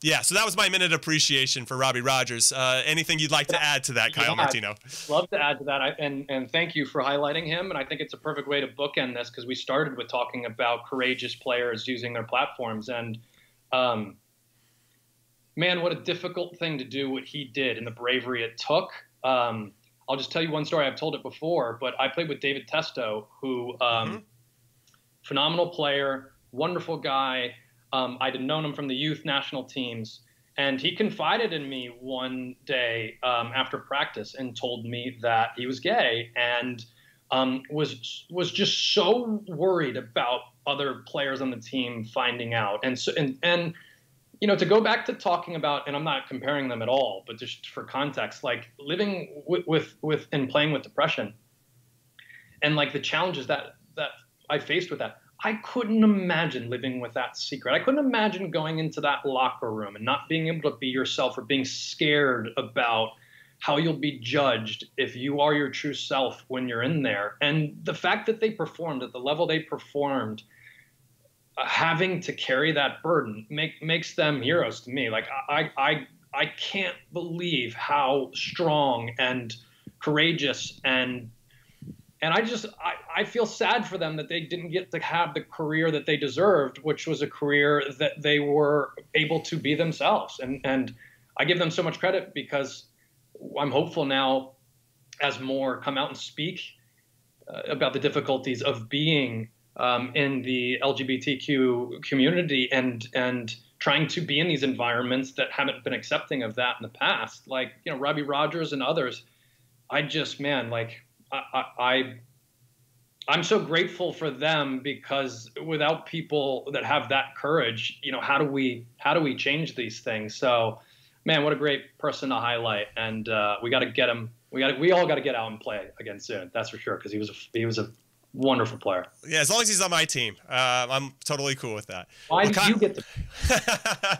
yeah, so that was my minute appreciation for Robbie Rogers. Uh, anything you'd like to add to that, Kyle yeah, Martino? Love to add to that, I, and and thank you for highlighting him. And I think it's a perfect way to bookend this because we started with talking about courageous players using their platforms, and um, man, what a difficult thing to do what he did and the bravery it took. Um, I'll just tell you one story. I've told it before, but I played with David Testo, who um, mm-hmm. phenomenal player, wonderful guy um, I'd known him from the youth national teams, and he confided in me one day um, after practice and told me that he was gay and um, was was just so worried about other players on the team finding out. And so and and you know to go back to talking about and I'm not comparing them at all, but just for context, like living with with, with and playing with depression and like the challenges that that I faced with that I couldn't imagine living with that secret. I couldn't imagine going into that locker room and not being able to be yourself or being scared about how you'll be judged if you are your true self when you're in there. And the fact that they performed at the level they performed, uh, having to carry that burden make, makes them heroes to me. Like I, I, I can't believe how strong and courageous and and I just I, I feel sad for them that they didn't get to have the career that they deserved, which was a career that they were able to be themselves. And and I give them so much credit because I'm hopeful now as more come out and speak uh, about the difficulties of being um, in the LGBTQ community and and trying to be in these environments that haven't been accepting of that in the past, like you know Robbie Rogers and others. I just man, like I, I I'm so grateful for them because without people that have that courage, you know, how do we how do we change these things? So, man, what a great person to highlight, and uh, we got to get him. We got we all got to get out and play again soon. That's for sure because he was a, he was a wonderful player. Yeah, as long as he's on my team, uh, I'm totally cool with that. Why well, Kyle, you get the? <laughs>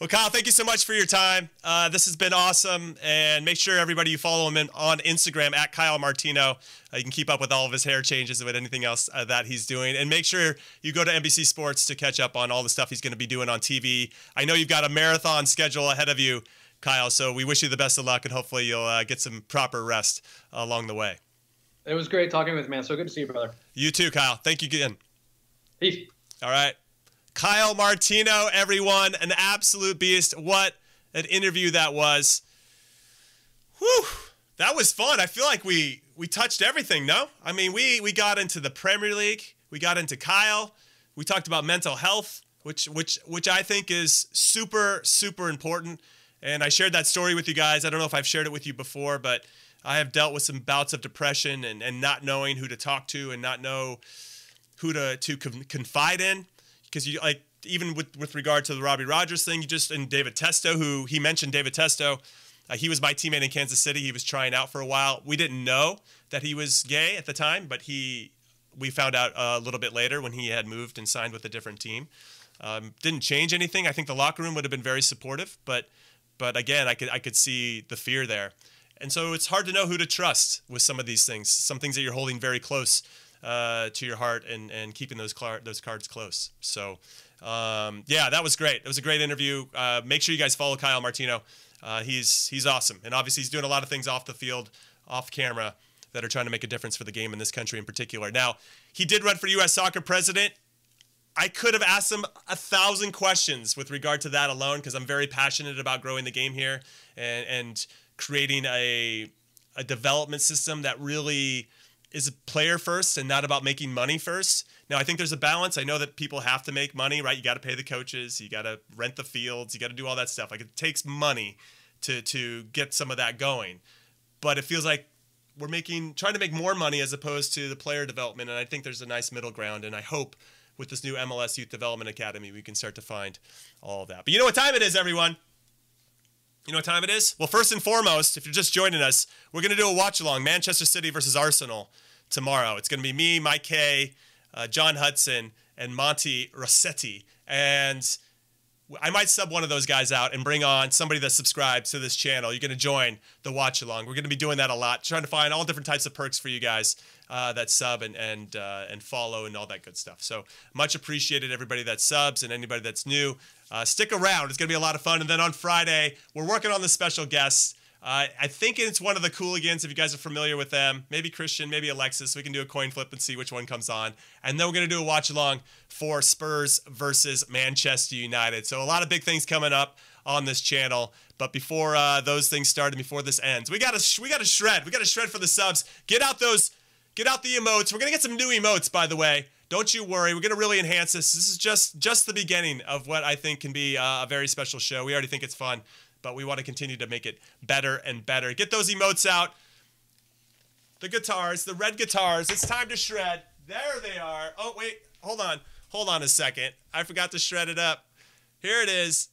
well, Kyle, thank you so much for your time. Uh, this has been awesome, and make sure everybody you follow him in, on Instagram at Kyle Martino. Uh, you can keep up with all of his hair changes and with anything else uh, that he's doing, and make sure you go to NBC Sports to catch up on all the stuff he's going to be doing on TV. I know you've got a marathon schedule ahead of you. Kyle, so we wish you the best of luck, and hopefully you'll uh, get some proper rest along the way. It was great talking with you, man. So good to see you, brother. You too, Kyle. Thank you again. Peace. All right. Kyle Martino, everyone, an absolute beast. What an interview that was. Whew. That was fun. I feel like we we touched everything, no? I mean, we we got into the Premier League, we got into Kyle, we talked about mental health, which which which I think is super super important. And I shared that story with you guys. I don't know if I've shared it with you before, but I have dealt with some bouts of depression and, and not knowing who to talk to and not know who to to confide in because you like even with with regard to the Robbie Rogers thing, you just and David Testo, who he mentioned David Testo. Uh, he was my teammate in Kansas City. He was trying out for a while. We didn't know that he was gay at the time, but he we found out a little bit later when he had moved and signed with a different team. Um, didn't change anything. I think the locker room would have been very supportive, but but again, I could I could see the fear there. And so it's hard to know who to trust with some of these things, some things that you're holding very close uh, to your heart and, and keeping those, car- those cards close. So, um, yeah, that was great. It was a great interview. Uh, make sure you guys follow Kyle Martino. Uh, he's, he's awesome. And obviously, he's doing a lot of things off the field, off camera, that are trying to make a difference for the game in this country in particular. Now, he did run for U.S. soccer president. I could have asked him a thousand questions with regard to that alone because I'm very passionate about growing the game here and, and creating a a development system that really is player first and not about making money first. Now, I think there's a balance. I know that people have to make money, right? You got to pay the coaches, you got to rent the fields, you got to do all that stuff. Like it takes money to to get some of that going. But it feels like we're making trying to make more money as opposed to the player development and I think there's a nice middle ground and I hope with this new MLS Youth Development Academy we can start to find all of that. But you know what time it is, everyone? You know what time it is? Well, first and foremost, if you're just joining us, we're going to do a watch along Manchester City versus Arsenal tomorrow. It's going to be me, Mike Kay, uh, John Hudson, and Monty Rossetti. And I might sub one of those guys out and bring on somebody that subscribes to this channel. You're going to join the watch along. We're going to be doing that a lot, trying to find all different types of perks for you guys uh, that sub and and uh, and follow and all that good stuff. So much appreciated everybody that subs and anybody that's new. Uh, stick around; it's gonna be a lot of fun. And then on Friday, we're working on the special guests. Uh, I think it's one of the Cooligans, if you guys are familiar with them. Maybe Christian, maybe Alexis. We can do a coin flip and see which one comes on. And then we're going to do a watch along for Spurs versus Manchester United. So, a lot of big things coming up on this channel. But before uh, those things start and before this ends, we got to we got to shred. We got to shred for the subs. Get out those Get out the emotes. We're gonna get some new emotes, by the way. Don't you worry. We're gonna really enhance this. This is just just the beginning of what I think can be uh, a very special show. We already think it's fun, but we want to continue to make it better and better. Get those emotes out. The guitars, the red guitars. It's time to shred. There they are. Oh wait, hold on, hold on a second. I forgot to shred it up. Here it is.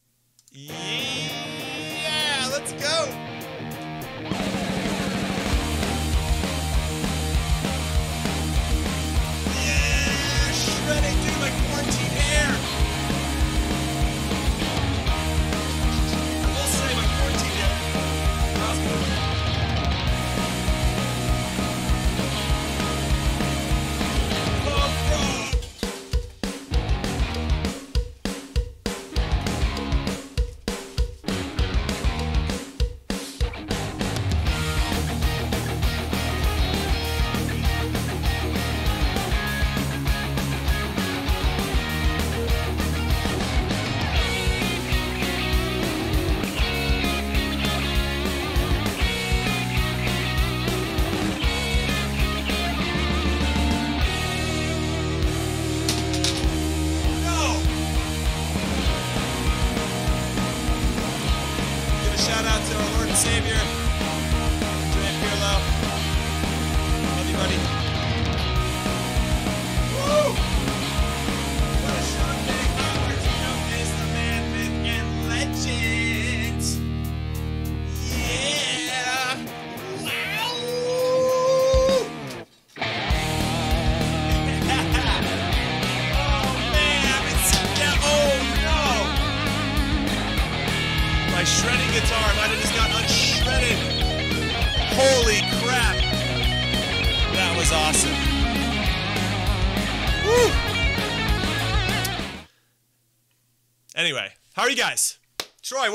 Yeah, let's go. shout out to our Lord and Savior,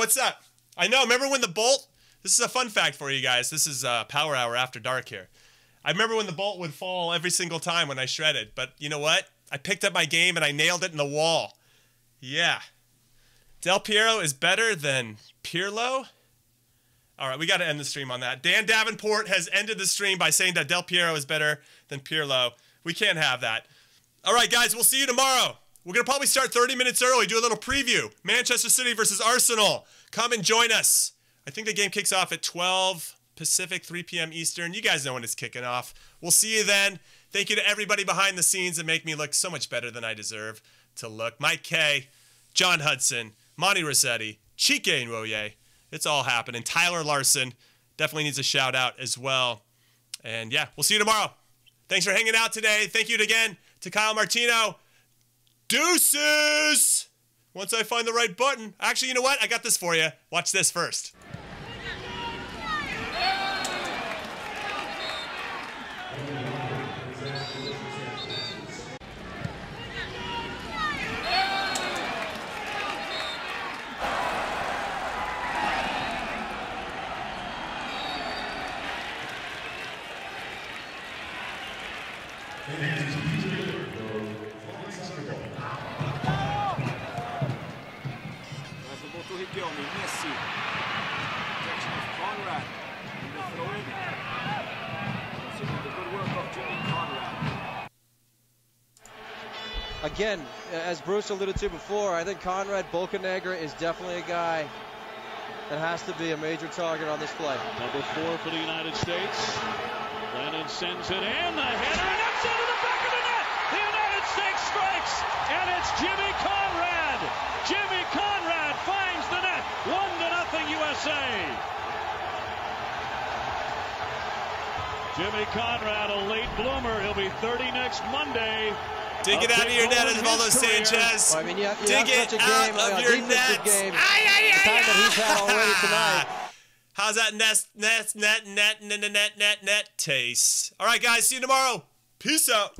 what's up? I know, remember when the Bolt? This is a fun fact for you guys. This is uh, Power Hour After Dark here. I remember when the Bolt would fall every single time when I shredded, but you know what? I picked up my game and I nailed it in the wall. Yeah. Del Piero is better than Pirlo? All right, we got to end the stream on that. Dan Davenport has ended the stream by saying that Del Piero is better than Pirlo. We can't have that. All right, guys, we'll see you tomorrow. We're going to probably start 30 minutes early, do a little preview. Manchester City versus Arsenal. Come and join us. I think the game kicks off at 12 Pacific, 3 p.m. Eastern. You guys know when it's kicking off. We'll see you then. Thank you to everybody behind the scenes that make me look so much better than I deserve to look. Mike K, John Hudson, Monty Rossetti, Chike Nwoye. It's all happening. Tyler Larson definitely needs a shout out as well. And yeah, we'll see you tomorrow. Thanks for hanging out today. Thank you again to Kyle Martino. Deuces! Once I find the right button. Actually, you know what? I got this for you. Watch this first. Again, as Bruce alluded to before, I think Conrad Bocanegra is definitely a guy that has to be a major target on this play. Number four for the United States. Lennon sends it in. The header and it's into the back of the net. The United States strikes, and it's Jimmy Conrad. Jimmy Conrad finds the net. One to nothing USA. Jimmy Conrad, a late bloomer. He'll be 30 next Monday. Dig it out of your net, Oswaldo. Sanchez. I mean, you have, you Dig have it out game, of uh, your net. nets. game. Ay, ay, the time that he's had tonight. How's that net, net, net, net, net, net, net, net taste? All right, guys, see you tomorrow. Peace out.